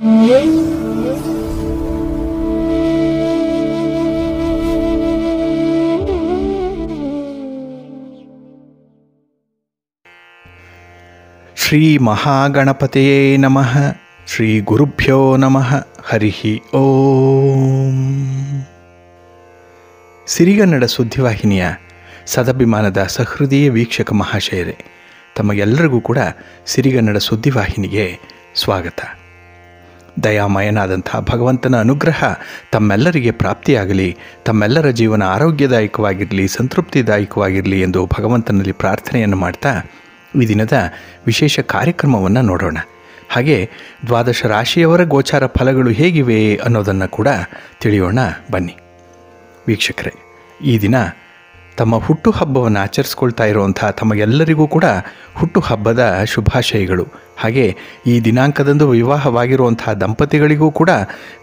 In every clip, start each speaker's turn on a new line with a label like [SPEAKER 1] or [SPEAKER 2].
[SPEAKER 1] ಶ್ರೀ ಮಹಾಗಣಪತಿಯೇ ನಮಃ ಶ್ರೀ ಗುರುಭ್ಯೋ ನಮಃ ಹರಿ ಓಂ ಸಿರಿಗನ್ನಡ ಸುದ್ದಿವಾಹಿನಿಯ ಸದಭಿಮಾನದ ಸಹೃದಯ ವೀಕ್ಷಕ ಮಹಾಶಯರೇ ತಮಗೆಲ್ಲರಿಗೂ ಕೂಡ ಸಿರಿಗನ್ನಡ ಸುದ್ದಿವಾಹಿನಿಗೆ ಸ್ವಾಗತ. ದಯಾಮಯನಾದಂಥ ಭಗವಂತನ ಅನುಗ್ರಹ ತಮ್ಮೆಲ್ಲರಿಗೆ ಪ್ರಾಪ್ತಿಯಾಗಲಿ, ತಮ್ಮೆಲ್ಲರ ಜೀವನ ಆರೋಗ್ಯದಾಯಕವಾಗಿರಲಿ, ಸಂತೃಪ್ತಿದಾಯಕವಾಗಿರಲಿ ಎಂದು ಭಗವಂತನಲ್ಲಿ ಪ್ರಾರ್ಥನೆಯನ್ನು ಮಾಡ್ತಾ ಈ ದಿನದ ವಿಶೇಷ ಕಾರ್ಯಕ್ರಮವನ್ನು ನೋಡೋಣ. ಹಾಗೆ ದ್ವಾದಶ ರಾಶಿಯವರ ಗೋಚಾರ ಫಲಗಳು ಹೇಗಿವೆ ಅನ್ನೋದನ್ನು ಕೂಡ ತಿಳಿಯೋಣ ಬನ್ನಿ. ವೀಕ್ಷಕರೇ, ಈ ದಿನ ತಮ್ಮ ಹುಟ್ಟುಹಬ್ಬವನ್ನು ಆಚರಿಸ್ಕೊಳ್ತಾ ಇರುವಂಥ ತಮಗೆಲ್ಲರಿಗೂ ಕೂಡ ಹುಟ್ಟುಹಬ್ಬದ ಶುಭಾಶಯಗಳು. ಹಾಗೆ ಈ ದಿನಾಂಕದಂದು ವಿವಾಹವಾಗಿರುವಂತಹ ದಂಪತಿಗಳಿಗೂ ಕೂಡ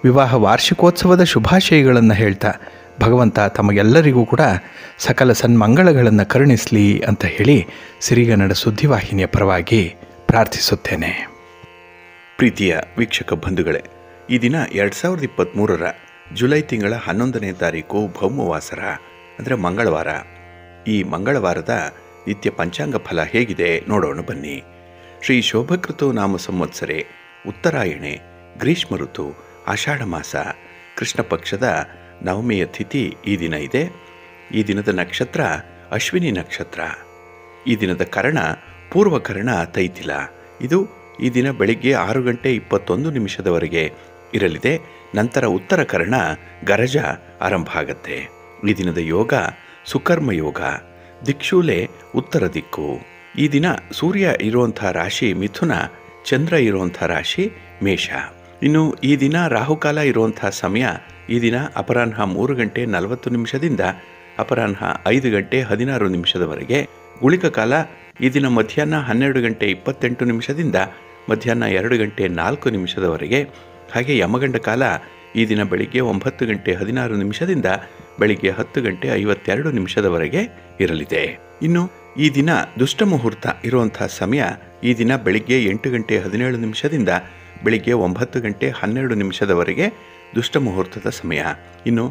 [SPEAKER 1] ವಿವಾಹ ವಾರ್ಷಿಕೋತ್ಸವದ ಶುಭಾಶಯಗಳನ್ನು ಹೇಳ್ತಾ, ಭಗವಂತ ತಮಗೆಲ್ಲರಿಗೂ ಕೂಡ ಸಕಲ ಸನ್ಮಂಗಳಗಳನ್ನು ಕರುಣಿಸಲಿ ಅಂತ ಹೇಳಿ ಸಿರಿಗನ್ನಡ ಸುದ್ದಿವಾಹಿನಿಯ ಪರವಾಗಿ ಪ್ರಾರ್ಥಿಸುತ್ತೇನೆ. ಪ್ರೀತಿಯ ವೀಕ್ಷಕ ಬಂಧುಗಳೇ, ಈ ದಿನ ಎರಡು ಸಾವಿರದ ಇಪ್ಪತ್ತ್ಮೂರರ ಜುಲೈ ತಿಂಗಳ ಹನ್ನೊಂದನೇ ತಾರೀಕು ಭೌಮವಾಸರ, ಅಂದರೆ ಮಂಗಳವಾರ. ಈ ಮಂಗಳವಾರದ ನಿತ್ಯ ಪಂಚಾಂಗ ಫಲ ಹೇಗಿದೆ ನೋಡೋಣ ಬನ್ನಿ. ಶ್ರೀ ಶೋಭಕೃತು ನಾಮ ಸಂವತ್ಸರೆ ಉತ್ತರಾಯಣೆ, ಗ್ರೀಷ್ಮ ಋತು, ಆಷಾಢ ಮಾಸ, ಕೃಷ್ಣ ಪಕ್ಷದ ನವಮಿಯ ತಿಥಿ ಈ ದಿನ ಇದೆ. ಈ ದಿನದ ನಕ್ಷತ್ರ ಅಶ್ವಿನಿ ನಕ್ಷತ್ರ. ಈ ದಿನದ ಕರಣ ಪೂರ್ವಕರ್ಣ ತೈತಿಲ. ಇದು ಈ ದಿನ ಬೆಳಿಗ್ಗೆ ಆರು ಗಂಟೆ ಇಪ್ಪತ್ತೊಂದು ನಿಮಿಷದವರೆಗೆ ಇರಲಿದೆ. ನಂತರ ಉತ್ತರ ಕರ್ಣ ಗರಜ ಆರಂಭ ಆಗತ್ತೆ. ಈ ದಿನದ ಯೋಗ ಸುಕರ್ಮ ಯೋಗ ದಿಕ್ಷೂಲೆ ಉತ್ತರ ದಿಕ್ಕು. ಈ ದಿನ ಸೂರ್ಯ ಇರುವಂಥ ರಾಶಿ ಮಿಥುನ, ಚಂದ್ರ ಇರುವಂಥ ರಾಶಿ ಮೇಷ. ಇನ್ನು ಈ ದಿನ ರಾಹುಕಾಲ ಇರುವಂಥ ಸಮಯ, ಈ ದಿನ ಅಪರಾಹ್ನ ಮೂರು ಗಂಟೆ ನಲವತ್ತು ನಿಮಿಷದಿಂದ ಅಪರಾಹ್ನ ಐದು ಗಂಟೆ ಹದಿನಾರು ನಿಮಿಷದವರೆಗೆ. ಗುಳಿಕ ಕಾಲ, ಈ ದಿನ ಮಧ್ಯಾಹ್ನ ಹನ್ನೆರಡು ಗಂಟೆ ಇಪ್ಪತ್ತೆಂಟು ನಿಮಿಷದಿಂದ ಮಧ್ಯಾಹ್ನ ಎರಡು ಗಂಟೆ ನಾಲ್ಕು ನಿಮಿಷದವರೆಗೆ. ಹಾಗೆ ಯಮಗಂಡ ಕಾಲ ಈ ದಿನ ಬೆಳಿಗ್ಗೆ ಒಂಬತ್ತು ಗಂಟೆ ಹದಿನಾರು ನಿಮಿಷದಿಂದ ಬೆಳಿಗ್ಗೆ ಹತ್ತು ಗಂಟೆ ಐವತ್ತೆರಡು ನಿಮಿಷದವರೆಗೆ ಇರಲಿದೆ. ಇನ್ನು ಈ ದಿನ ದುಷ್ಟ ಮುಹೂರ್ತ ಇರುವಂತಹ ಸಮಯ ಈ ದಿನ ಬೆಳಿಗ್ಗೆ ಎಂಟು ಗಂಟೆ ಹದಿನೇಳು ನಿಮಿಷದಿಂದ ಬೆಳಿಗ್ಗೆ ಒಂಬತ್ತು ಗಂಟೆ ಹನ್ನೆರಡು ನಿಮಿಷದವರೆಗೆ ದುಷ್ಟ ಮುಹೂರ್ತದ ಸಮಯ. ಇನ್ನು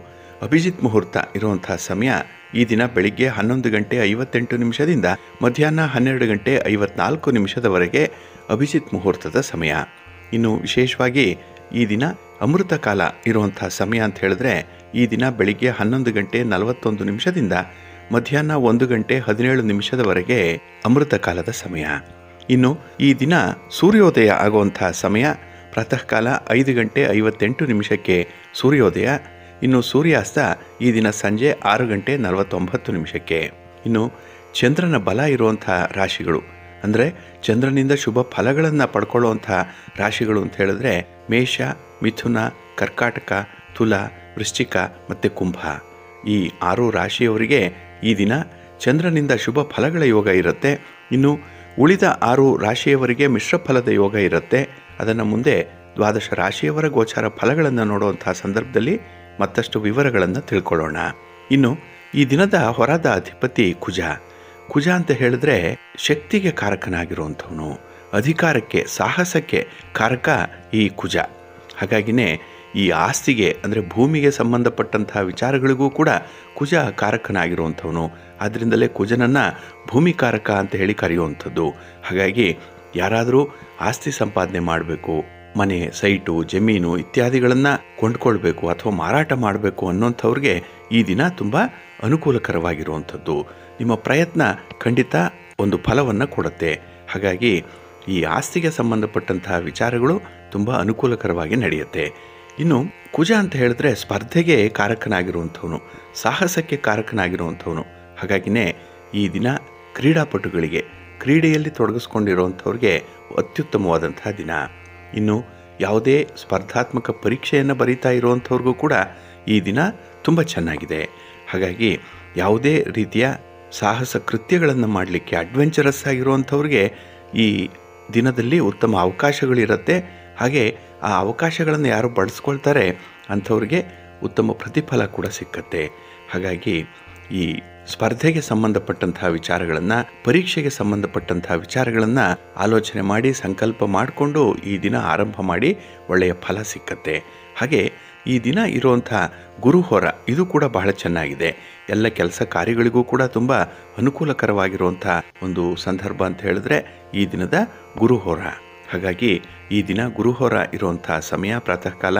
[SPEAKER 1] ಅಭಿಜಿತ್ ಮುಹೂರ್ತ ಇರುವಂತಹ ಸಮಯ ಈ ದಿನ ಬೆಳಿಗ್ಗೆ ಹನ್ನೊಂದು ಗಂಟೆ ಐವತ್ತೆಂಟು ನಿಮಿಷದಿಂದ ಮಧ್ಯಾಹ್ನ ಹನ್ನೆರಡು ಗಂಟೆ ಐವತ್ನಾಲ್ಕು ನಿಮಿಷದವರೆಗೆ ಅಭಿಜಿತ್ ಮುಹೂರ್ತದ ಸಮಯ. ಇನ್ನು ವಿಶೇಷವಾಗಿ ಈ ದಿನ ಅಮೃತ ಕಾಲ ಇರುವಂಥ ಸಮಯ ಅಂತ ಹೇಳಿದ್ರೆ ಈ ದಿನ ಬೆಳಿಗ್ಗೆ ಹನ್ನೊಂದು ಗಂಟೆ ನಲವತ್ತೊಂದು ನಿಮಿಷದಿಂದ ಮಧ್ಯಾಹ್ನ ಒಂದು ಗಂಟೆ ಹದಿನೇಳು ನಿಮಿಷದವರೆಗೆ ಅಮೃತ ಕಾಲದ ಸಮಯ. ಇನ್ನು ಈ ದಿನ ಸೂರ್ಯೋದಯ ಆಗುವಂಥ ಸಮಯ ಪ್ರಾತಃ ಕಾಲ ಐದು ಗಂಟೆ ಐವತ್ತೆಂಟು ನಿಮಿಷಕ್ಕೆ ಸೂರ್ಯೋದಯ. ಇನ್ನು ಸೂರ್ಯಾಸ್ತ ಈ ದಿನ ಸಂಜೆ ಆರು ಗಂಟೆ ನಲವತ್ತೊಂಬತ್ತು ನಿಮಿಷಕ್ಕೆ. ಇನ್ನು ಚಂದ್ರನ ಬಲ ಇರುವಂಥ ರಾಶಿಗಳು ಅಂದರೆ ಚಂದ್ರನಿಂದ ಶುಭ ಫಲಗಳನ್ನು ಪಡ್ಕೊಳ್ಳುವಂಥ ರಾಶಿಗಳು ಅಂತ ಹೇಳಿದ್ರೆ ಮೇಷ, ಮಿಥುನ, ಕರ್ಕಾಟಕ, ತುಲ, ವೃಶ್ಚಿಕ ಮತ್ತು ಕುಂಭ. ಈ ಆರು ರಾಶಿಯವರಿಗೆ ಈ ದಿನ ಚಂದ್ರನಿಂದ ಶುಭ ಫಲಗಳ ಯೋಗ ಇರುತ್ತೆ. ಇನ್ನು ಉಳಿದ ಆರು ರಾಶಿಯವರಿಗೆ ಮಿಶ್ರ ಫಲದ ಯೋಗ ಇರುತ್ತೆ. ಅದನ್ನು ಮುಂದೆ ದ್ವಾದಶ ರಾಶಿಯವರ ಗೋಚಾರ ಫಲಗಳನ್ನು ನೋಡುವಂತಹ ಸಂದರ್ಭದಲ್ಲಿ ಮತ್ತಷ್ಟು ವಿವರಗಳನ್ನು ತಿಳ್ಕೊಳ್ಳೋಣ. ಇನ್ನು ಈ ದಿನದ ಹೊರದ ಅಧಿಪತಿ ಕುಜ. ಕುಜ ಅಂತ ಹೇಳಿದ್ರೆ ಶಕ್ತಿಗೆ ಕಾರಕನಾಗಿರುವಂಥವನು. ಅಧಿಕಾರಕ್ಕೆ, ಸಾಹಸಕ್ಕೆ ಕಾರಕ ಈ ಕುಜ. ಹಾಗಾಗಿನೇ ಈ ಆಸ್ತಿಗೆ, ಅಂದರೆ ಭೂಮಿಗೆ ಸಂಬಂಧಪಟ್ಟಂತಹ ವಿಚಾರಗಳಿಗೂ ಕೂಡ ಕುಜ ಕಾರಕನಾಗಿರುವಂಥವನು. ಆದ್ದರಿಂದಲೇ ಕುಜನನ್ನು ಭೂಮಿಕಾರಕ ಅಂತ ಹೇಳಿ ಕರೆಯುವಂಥದ್ದು. ಹಾಗಾಗಿ ಯಾರಾದರೂ ಆಸ್ತಿ ಸಂಪಾದನೆ ಮಾಡಬೇಕು, ಮನೆ, ಸೈಟು, ಜಮೀನು ಇತ್ಯಾದಿಗಳನ್ನು ಕೊಂಡ್ಕೊಳ್ಬೇಕು ಅಥವಾ ಮಾರಾಟ ಮಾಡಬೇಕು ಅನ್ನೋಂಥವ್ರಿಗೆ ಈ ದಿನ ತುಂಬ ಅನುಕೂಲಕರವಾಗಿರುವಂಥದ್ದು. ನಿಮ್ಮ ಪ್ರಯತ್ನ ಖಂಡಿತ ಒಂದು ಫಲವನ್ನು ಕೊಡುತ್ತೆ. ಹಾಗಾಗಿ ಈ ಆಸ್ತಿಗೆ ಸಂಬಂಧಪಟ್ಟಂತಹ ವಿಚಾರಗಳು ತುಂಬ ಅನುಕೂಲಕರವಾಗಿ ನಡೆಯುತ್ತೆ. ಇನ್ನು ಕುಜ ಅಂತ ಹೇಳಿದ್ರೆ ಸ್ಪರ್ಧೆಗೆ ಕಾರಕನಾಗಿರುವಂಥವನು, ಸಾಹಸಕ್ಕೆ ಕಾರಕನಾಗಿರುವಂಥವನು. ಹಾಗಾಗಿನೇ ಈ ದಿನ ಕ್ರೀಡಾಪಟುಗಳಿಗೆ, ಕ್ರೀಡೆಯಲ್ಲಿ ತೊಡಗಿಸ್ಕೊಂಡಿರುವಂಥವ್ರಿಗೆ ಅತ್ಯುತ್ತಮವಾದಂತಹ ದಿನ. ಇನ್ನು ಯಾವುದೇ ಸ್ಪರ್ಧಾತ್ಮಕ ಪರೀಕ್ಷೆಯನ್ನು ಬರೀತಾ ಇರುವಂಥವ್ರಿಗೂ ಕೂಡ ಈ ದಿನ ತುಂಬ ಚೆನ್ನಾಗಿದೆ. ಹಾಗಾಗಿ ಯಾವುದೇ ರೀತಿಯ ಸಾಹಸ ಕೃತ್ಯಗಳನ್ನು ಮಾಡಲಿಕ್ಕೆ ಅಡ್ವೆಂಚರಸ್ ಆಗಿರುವಂಥವ್ರಿಗೆ ಈ ದಿನದಲ್ಲಿ ಉತ್ತಮ ಅವಕಾಶಗಳಿರುತ್ತೆ. ಹಾಗೆ ಆ ಅವಕಾಶಗಳನ್ನು ಯಾರು ಬಳಸ್ಕೊಳ್ತಾರೆ ಅಂಥವ್ರಿಗೆ ಉತ್ತಮ ಪ್ರತಿಫಲ ಕೂಡ ಸಿಕ್ಕತ್ತೆ. ಹಾಗಾಗಿ ಈ ಸ್ಪರ್ಧೆಗೆ ಸಂಬಂಧಪಟ್ಟಂತಹ ವಿಚಾರಗಳನ್ನು, ಪರೀಕ್ಷೆಗೆ ಸಂಬಂಧಪಟ್ಟಂತಹ ವಿಚಾರಗಳನ್ನು ಆಲೋಚನೆ ಮಾಡಿ, ಸಂಕಲ್ಪ ಮಾಡಿಕೊಂಡು ಈ ದಿನ ಆರಂಭ ಮಾಡಿ ಒಳ್ಳೆಯ ಫಲ ಸಿಕ್ಕತ್ತೆ. ಹಾಗೆ ಈ ದಿನ ಇರುವಂಥ ಗುರುಹೊರ, ಇದು ಕೂಡ ಬಹಳ ಚೆನ್ನಾಗಿದೆ. ಎಲ್ಲ ಕೆಲಸ ಕಾರ್ಯಗಳಿಗೂ ಕೂಡ ತುಂಬ ಅನುಕೂಲಕರವಾಗಿರುವಂಥ ಒಂದು ಸಂದರ್ಭ ಅಂತ ಹೇಳಿದ್ರೆ ಈ ದಿನದ ಗುರುಹೋರ. ಹಾಗಾಗಿ ಈ ದಿನ ಗುರುಹೋರ ಇರುವಂಥ ಸಮಯ ಪ್ರಾತಃ ಕಾಲ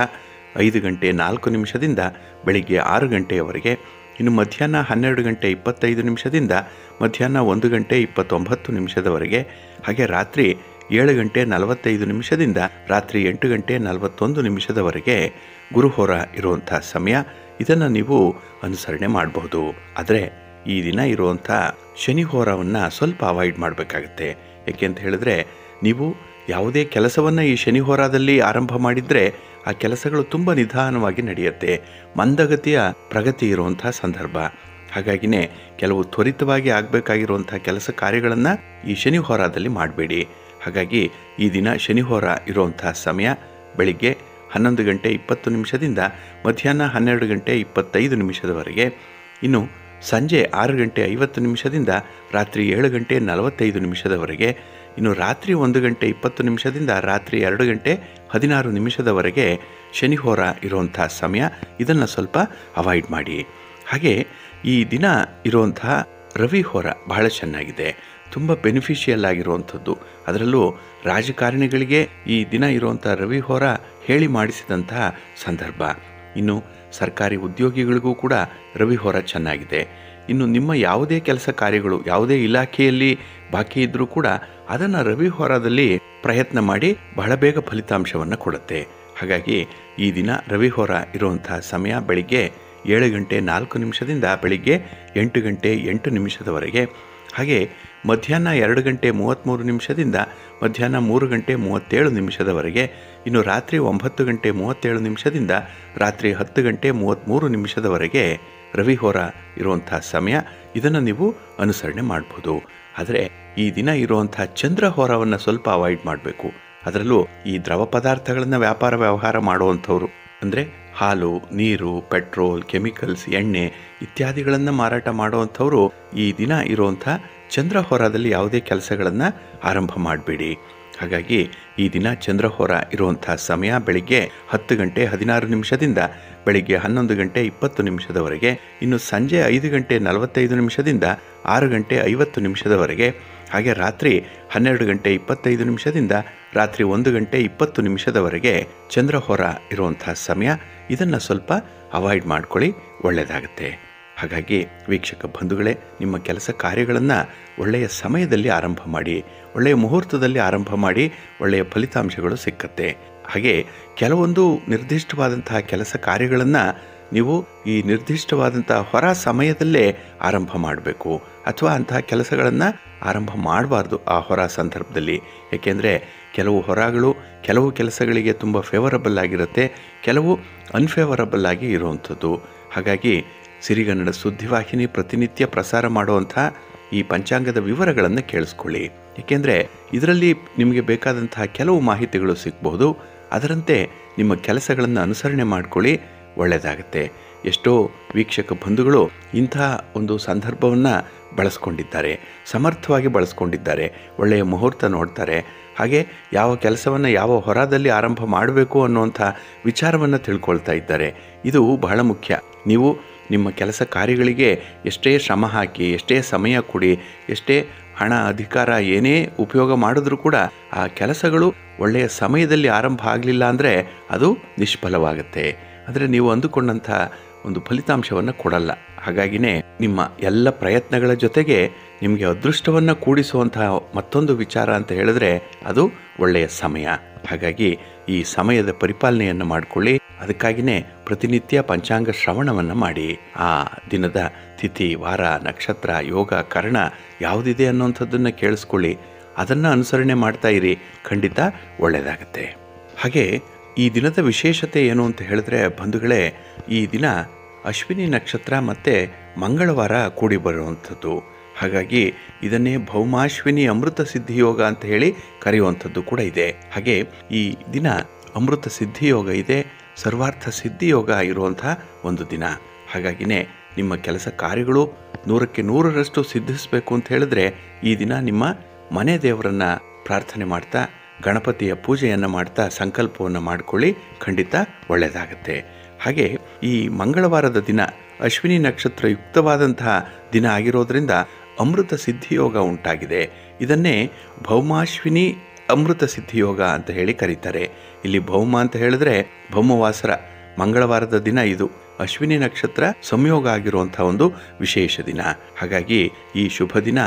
[SPEAKER 1] ಐದು ಗಂಟೆ ನಾಲ್ಕು ನಿಮಿಷದಿಂದ ಬೆಳಿಗ್ಗೆ ಆರು ಗಂಟೆಯವರೆಗೆ, ಇನ್ನು ಮಧ್ಯಾಹ್ನ ಹನ್ನೆರಡು ಗಂಟೆ ಇಪ್ಪತ್ತೈದು ನಿಮಿಷದಿಂದ ಮಧ್ಯಾಹ್ನ ಒಂದು ಗಂಟೆ ಇಪ್ಪತ್ತೊಂಬತ್ತು ನಿಮಿಷದವರೆಗೆ, ಹಾಗೆ ರಾತ್ರಿ ಏಳು ಗಂಟೆ ನಲವತ್ತೈದು ನಿಮಿಷದಿಂದ ರಾತ್ರಿ ಎಂಟು ಗಂಟೆ ನಲವತ್ತೊಂದು ನಿಮಿಷದವರೆಗೆ ಗುರುಹೋರ ಇರುವಂಥ ಸಮಯ ಇದನ್ನು ನೀವು ಅನುಸರಣೆ ಮಾಡಬಹುದು. ಆದರೆ ಈ ದಿನ ಇರುವಂಥ ಶನಿಹೋರವನ್ನು ಸ್ವಲ್ಪ ಅವಾಯ್ಡ್ ಮಾಡಬೇಕಾಗತ್ತೆ. ಯಾಕೆ ಅಂತ ಹೇಳಿದ್ರೆ ನೀವು ಯಾವುದೇ ಕೆಲಸವನ್ನು ಈ ಶನಿಹೋರಾದಲ್ಲಿ ಆರಂಭ ಮಾಡಿದರೆ ಆ ಕೆಲಸಗಳು ತುಂಬ ನಿಧಾನವಾಗಿ ನಡೆಯುತ್ತೆ. ಮಂದಗತಿಯ ಪ್ರಗತಿ ಇರುವಂಥ ಸಂದರ್ಭ. ಹಾಗಾಗಿನೇ ಕೆಲವು ತ್ವರಿತವಾಗಿ ಆಗಬೇಕಾಗಿರುವಂಥ ಕೆಲಸ ಕಾರ್ಯಗಳನ್ನು ಈ ಶನಿಹೋರಾದಲ್ಲಿ ಮಾಡಬೇಡಿ. ಹಾಗಾಗಿ ಈ ದಿನ ಶನಿಹೋರ ಇರುವಂಥ ಸಮಯ ಬೆಳಿಗ್ಗೆ ಹನ್ನೊಂದು ಗಂಟೆ ಇಪ್ಪತ್ತು ನಿಮಿಷದಿಂದ ಮಧ್ಯಾಹ್ನ ಹನ್ನೆರಡು ಗಂಟೆ ಇಪ್ಪತ್ತೈದು ನಿಮಿಷದವರೆಗೆ. ಇನ್ನು ಸಂಜೆ ಆರು ಗಂಟೆ ಐವತ್ತು ನಿಮಿಷದಿಂದ ರಾತ್ರಿ ಏಳು ಗಂಟೆ ನಲವತ್ತೈದು ನಿಮಿಷದವರೆಗೆ. ಇನ್ನು ರಾತ್ರಿ ಒಂದು ಗಂಟೆ ಇಪ್ಪತ್ತು ನಿಮಿಷದಿಂದ ರಾತ್ರಿ ಎರಡು ಗಂಟೆ ಹದಿನಾರು ನಿಮಿಷದವರೆಗೆ ಶನಿಹೋರ ಇರುವಂಥ ಸಮಯ. ಇದನ್ನು ಸ್ವಲ್ಪ ಅವಾಯ್ಡ್ ಮಾಡಿ. ಹಾಗೆ ಈ ದಿನ ಇರುವಂತಹ ರವಿ ಹೋರ ಬಹಳ ಚೆನ್ನಾಗಿದೆ. ತುಂಬ ಬೆನಿಫಿಷಿಯಲ್ ಆಗಿರುವಂಥದ್ದು. ಅದರಲ್ಲೂ ರಾಜಕಾರಣಿಗಳಿಗೆ ಈ ದಿನ ಇರುವಂಥ ರವಿ ಹೋರ ಹೇಳಿ ಮಾಡಿಸಿದಂತಹ ಸಂದರ್ಭ. ಇನ್ನು ಸರ್ಕಾರಿ ಉದ್ಯೋಗಿಗಳಿಗೂ ಕೂಡ ರವಿ ಹೊರ ಚೆನ್ನಾಗಿದೆ. ಇನ್ನು ನಿಮ್ಮ ಯಾವುದೇ ಕೆಲಸ ಕಾರ್ಯಗಳು, ಯಾವುದೇ ಇಲಾಖೆಯಲ್ಲಿ ಬಾಕಿ ಇದ್ದರೂ ಕೂಡ ಅದನ್ನು ರವಿ ಹೋರಾದಲ್ಲಿ ಪ್ರಯತ್ನ ಮಾಡಿ ಬಹಳ ಬೇಗ ಫಲಿತಾಂಶವನ್ನು ಕೊಡುತ್ತೆ. ಹಾಗಾಗಿ ಈ ದಿನ ರವಿ ಹೊರ ಇರುವಂತಹ ಸಮಯ ಬೆಳಿಗ್ಗೆ ಏಳು ಗಂಟೆ ನಾಲ್ಕು ನಿಮಿಷದಿಂದ ಬೆಳಿಗ್ಗೆ ಎಂಟು ಗಂಟೆ ಎಂಟು ನಿಮಿಷದವರೆಗೆ. ಹಾಗೆ ಮಧ್ಯಾಹ್ನ ಎರಡು ಗಂಟೆ ಮೂವತ್ತ್ಮೂರು ನಿಮಿಷದಿಂದ ಮಧ್ಯಾಹ್ನ ಮೂರು ಗಂಟೆ ಮೂವತ್ತೇಳು ನಿಮಿಷದವರೆಗೆ ಇನ್ನು ರಾತ್ರಿ ಒಂಬತ್ತು ಗಂಟೆ ಮೂವತ್ತೇಳು ನಿಮಿಷದಿಂದ ರಾತ್ರಿ ಹತ್ತು ಗಂಟೆ ಮೂವತ್ತ್ಮೂರು ನಿಮಿಷದವರೆಗೆ ರವಿಹೋರ ಇರುವಂತಹ ಸಮಯ. ಇದನ್ನು ನೀವು ಅನುಸರಣೆ ಮಾಡ್ಬೋದು. ಆದರೆ ಈ ದಿನ ಇರುವಂತಹ ಚಂದ್ರ ಹೋರವನ್ನು ಸ್ವಲ್ಪ ಅವಾಯ್ಡ್ ಮಾಡಬೇಕು. ಅದರಲ್ಲೂ ಈ ದ್ರವ ಪದಾರ್ಥಗಳನ್ನು ವ್ಯಾಪಾರ ವ್ಯವಹಾರ ಮಾಡುವಂಥವ್ರು, ಅಂದರೆ ಹಾಲು, ನೀರು, ಪೆಟ್ರೋಲ್, ಕೆಮಿಕಲ್ಸ್, ಎಣ್ಣೆ ಇತ್ಯಾದಿಗಳನ್ನು ಮಾರಾಟ ಮಾಡುವಂಥವ್ರು ಈ ದಿನ ಇರುವಂಥ ಚಂದ್ರಹೋರದಲ್ಲಿ ಯಾವುದೇ ಕೆಲಸಗಳನ್ನು ಆರಂಭ ಮಾಡಬೇಡಿ. ಹಾಗಾಗಿ ಈ ದಿನ ಚಂದ್ರಹೋರ ಇರುವಂಥ ಸಮಯ ಬೆಳಿಗ್ಗೆ ಹತ್ತು ಗಂಟೆ ಹದಿನಾರು ನಿಮಿಷದಿಂದ ಬೆಳಿಗ್ಗೆ ಹನ್ನೊಂದು ಗಂಟೆ ಇಪ್ಪತ್ತು ನಿಮಿಷದವರೆಗೆ, ಇನ್ನು ಸಂಜೆ ಐದು ಗಂಟೆ ನಲವತ್ತೈದು ನಿಮಿಷದಿಂದ ಆರು ಗಂಟೆ ಐವತ್ತು ನಿಮಿಷದವರೆಗೆ, ಹಾಗೆ ರಾತ್ರಿ ಹನ್ನೆರಡು ಗಂಟೆ ಇಪ್ಪತ್ತೈದು ನಿಮಿಷದಿಂದ ರಾತ್ರಿ ಒಂದು ಗಂಟೆ ಇಪ್ಪತ್ತು ನಿಮಿಷದವರೆಗೆ ಚಂದ್ರಹೋರ ಇರುವಂಥ ಸಮಯ. ಇದನ್ನು ಸ್ವಲ್ಪ ಅವಾಯ್ಡ್ ಮಾಡ್ಕೊಳ್ಳಿ ಒಳ್ಳೆಯದಾಗುತ್ತೆ ಹಾಗಾಗಿ ವೀಕ್ಷಕ ಬಂಧುಗಳೇ, ನಿಮ್ಮ ಕೆಲಸ ಕಾರ್ಯಗಳನ್ನು ಒಳ್ಳೆಯ ಸಮಯದಲ್ಲಿ ಆರಂಭ ಮಾಡಿ, ಒಳ್ಳೆಯ ಮುಹೂರ್ತದಲ್ಲಿ ಆರಂಭ ಮಾಡಿ, ಒಳ್ಳೆಯ ಫಲಿತಾಂಶಗಳು ಸಿಕ್ಕತ್ತೆ. ಹಾಗೆ ಕೆಲವೊಂದು ನಿರ್ದಿಷ್ಟವಾದಂತಹ ಕೆಲಸ ಕಾರ್ಯಗಳನ್ನು ನೀವು ಈ ನಿರ್ದಿಷ್ಟವಾದಂಥ ಹೊರ ಸಮಯದಲ್ಲೇ ಆರಂಭ ಮಾಡಬೇಕು. ಅಥವಾ ಅಂತಹ ಕೆಲಸಗಳನ್ನು ಆರಂಭ ಮಾಡಬಾರ್ದು ಆ ಹೊರ ಸಂದರ್ಭದಲ್ಲಿ. ಏಕೆಂದರೆ ಕೆಲವು ಹೊರಗಳು ಕೆಲವು ಕೆಲಸಗಳಿಗೆ ತುಂಬ ಫೇವರಬಲ್ ಆಗಿರುತ್ತೆ, ಕೆಲವು ಅನ್ಫೇವರಬಲ್ ಆಗಿ ಇರುವಂಥದ್ದು. ಹಾಗಾಗಿ ಸಿರಿಗನ್ನಡ ಸುದ್ದಿವಾಹಿನಿ ಪ್ರತಿನಿತ್ಯ ಪ್ರಸಾರ ಮಾಡುವಂಥ ಈ ಪಂಚಾಂಗದ ವಿವರಗಳನ್ನು ಕೇಳಿಸ್ಕೊಳ್ಳಿ. ಏಕೆಂದರೆ ಇದರಲ್ಲಿ ನಿಮಗೆ ಬೇಕಾದಂತಹ ಕೆಲವು ಮಾಹಿತಿಗಳು ಸಿಗಬಹುದು. ಅದರಂತೆ ನಿಮ್ಮ ಕೆಲಸಗಳನ್ನು ಅನುಸರಣೆ ಮಾಡಿಕೊಳ್ಳಿ. ಒಳ್ಳೆಯದಾಗತ್ತೆ. ಎಷ್ಟೋ ವೀಕ್ಷಕ ಬಂಧುಗಳು ಇಂತಹ ಒಂದು ಸಂದರ್ಭವನ್ನು ಬಳಸ್ಕೊಂಡಿದ್ದಾರೆ. ಸಮರ್ಥವಾಗಿ ಬಳಸ್ಕೊಂಡಿದ್ದಾರೆ. ಒಳ್ಳೆಯ ಮುಹೂರ್ತ ನೋಡ್ತಾರೆ. ಹಾಗೆ ಯಾವ ಕೆಲಸವನ್ನು ಯಾವ ಹೊರದಲ್ಲಿ ಆರಂಭ ಮಾಡಬೇಕು ಅನ್ನುವಂಥ ವಿಚಾರವನ್ನು ತಿಳ್ಕೊಳ್ತಾ ಇದ್ದಾರೆ. ಇದು ಬಹಳ ಮುಖ್ಯ. ನೀವು ನಿಮ್ಮ ಕೆಲಸ ಕಾರ್ಯಗಳಿಗೆ ಎಷ್ಟೇ ಶ್ರಮ ಹಾಕಿ, ಎಷ್ಟೇ ಸಮಯ ಕೊಡಿ, ಎಷ್ಟೇ ಹಣ, ಅಧಿಕಾರ ಏನೇ ಉಪಯೋಗ ಮಾಡಿದ್ರೂ ಕೂಡ ಆ ಕೆಲಸಗಳು ಒಳ್ಳೆಯ ಸಮಯದಲ್ಲಿ ಆರಂಭ ಆಗಲಿಲ್ಲ ಅಂದರೆ ಅದು ನಿಷ್ಫಲವಾಗುತ್ತೆ. ಅಂದರೆ ನೀವು ಅಂದುಕೊಂಡಂಥ ಒಂದು ಫಲಿತಾಂಶವನ್ನು ಕೊಡಲ್ಲ. ಹಾಗಾಗಿನೇ ನಿಮ್ಮ ಎಲ್ಲ ಪ್ರಯತ್ನಗಳ ಜೊತೆಗೆ ನಿಮಗೆ ಅದೃಷ್ಟವನ್ನು ಕೂಡಿಸುವಂತಹ ಮತ್ತೊಂದು ವಿಚಾರ ಅಂತ ಹೇಳಿದ್ರೆ ಅದು ಒಳ್ಳೆಯ ಸಮಯ. ಹಾಗಾಗಿ ಈ ಸಮಯದ ಪರಿಪಾಲನೆಯನ್ನು ಮಾಡಿಕೊಳ್ಳಿ. ಅದಕ್ಕಾಗಿಯೇ ಪ್ರತಿನಿತ್ಯ ಪಂಚಾಂಗ ಶ್ರವಣವನ್ನು ಮಾಡಿ. ಆ ದಿನದ ತಿಥಿ, ವಾರ, ನಕ್ಷತ್ರ, ಯೋಗ, ಕರ್ಣ ಯಾವುದಿದೆ ಅನ್ನೋಂಥದ್ದನ್ನು ಕೇಳಿಸ್ಕೊಳ್ಳಿ. ಅದನ್ನು ಅನುಸರಣೆ ಮಾಡ್ತಾ ಇರಿ. ಖಂಡಿತ ಒಳ್ಳೆಯದಾಗತ್ತೆ. ಹಾಗೆ ಈ ದಿನದ ವಿಶೇಷತೆ ಏನು ಅಂತ ಹೇಳಿದ್ರೆ ಬಂಧುಗಳೇ, ಈ ದಿನ ಅಶ್ವಿನಿ ನಕ್ಷತ್ರ ಮತ್ತು ಮಂಗಳವಾರ ಕೂಡಿ ಬರುವಂಥದ್ದು. ಹಾಗಾಗಿ ಇದನ್ನೇ ಭೌಮಾಶ್ವಿನಿ ಅಮೃತ ಸಿದ್ಧಿಯೋಗ ಅಂತ ಹೇಳಿ ಕರೆಯುವಂಥದ್ದು ಕೂಡ ಇದೆ. ಹಾಗೆ ಈ ದಿನ ಅಮೃತ ಸಿದ್ಧಿಯೋಗ ಇದೆ. ಸರ್ವಾರ್ಥ ಸಿದ್ಧಿಯೋಗ ಇರುವಂಥ ಒಂದು ದಿನ. ಹಾಗಾಗಿನೇ ನಿಮ್ಮ ಕೆಲಸ ಕಾರ್ಯಗಳು ನೂರಕ್ಕೆ ನೂರರಷ್ಟು ಸಿದ್ಧಿಸಬೇಕು ಅಂತ ಹೇಳಿದ್ರೆ ಈ ದಿನ ನಿಮ್ಮ ಮನೆ ದೇವರನ್ನ ಪ್ರಾರ್ಥನೆ ಮಾಡ್ತಾ, ಗಣಪತಿಯ ಪೂಜೆಯನ್ನು ಮಾಡ್ತಾ, ಸಂಕಲ್ಪವನ್ನು ಮಾಡಿಕೊಳ್ಳಿ, ಖಂಡಿತ ಒಳ್ಳೆಯದಾಗತ್ತೆ. ಹಾಗೆ ಈ ಮಂಗಳವಾರದ ದಿನ ಅಶ್ವಿನಿ ನಕ್ಷತ್ರ ಯುಕ್ತವಾದಂತಹ ದಿನ ಆಗಿರೋದ್ರಿಂದ ಅಮೃತ ಸಿದ್ಧಿಯೋಗ ಉಂಟಾಗಿದೆ. ಇದನ್ನೇ ಭೌಮಾಶ್ವಿನಿ ಅಮೃತ ಸಿದ್ಧಿಯೋಗ ಅಂತ ಹೇಳಿ ಕರೀತಾರೆ. ಇಲ್ಲಿ ಭೌಮ ಅಂತ ಹೇಳಿದ್ರೆ ಭೌಮವಾಸರ ಮಂಗಳವಾರದ ದಿನ ಇದು. ಅಶ್ವಿನಿ ನಕ್ಷತ್ರ ಸಂಯೋಗ ಆಗಿರುವಂತಹ ಒಂದು ವಿಶೇಷ ದಿನ. ಹಾಗಾಗಿ ಈ ಶುಭ ದಿನ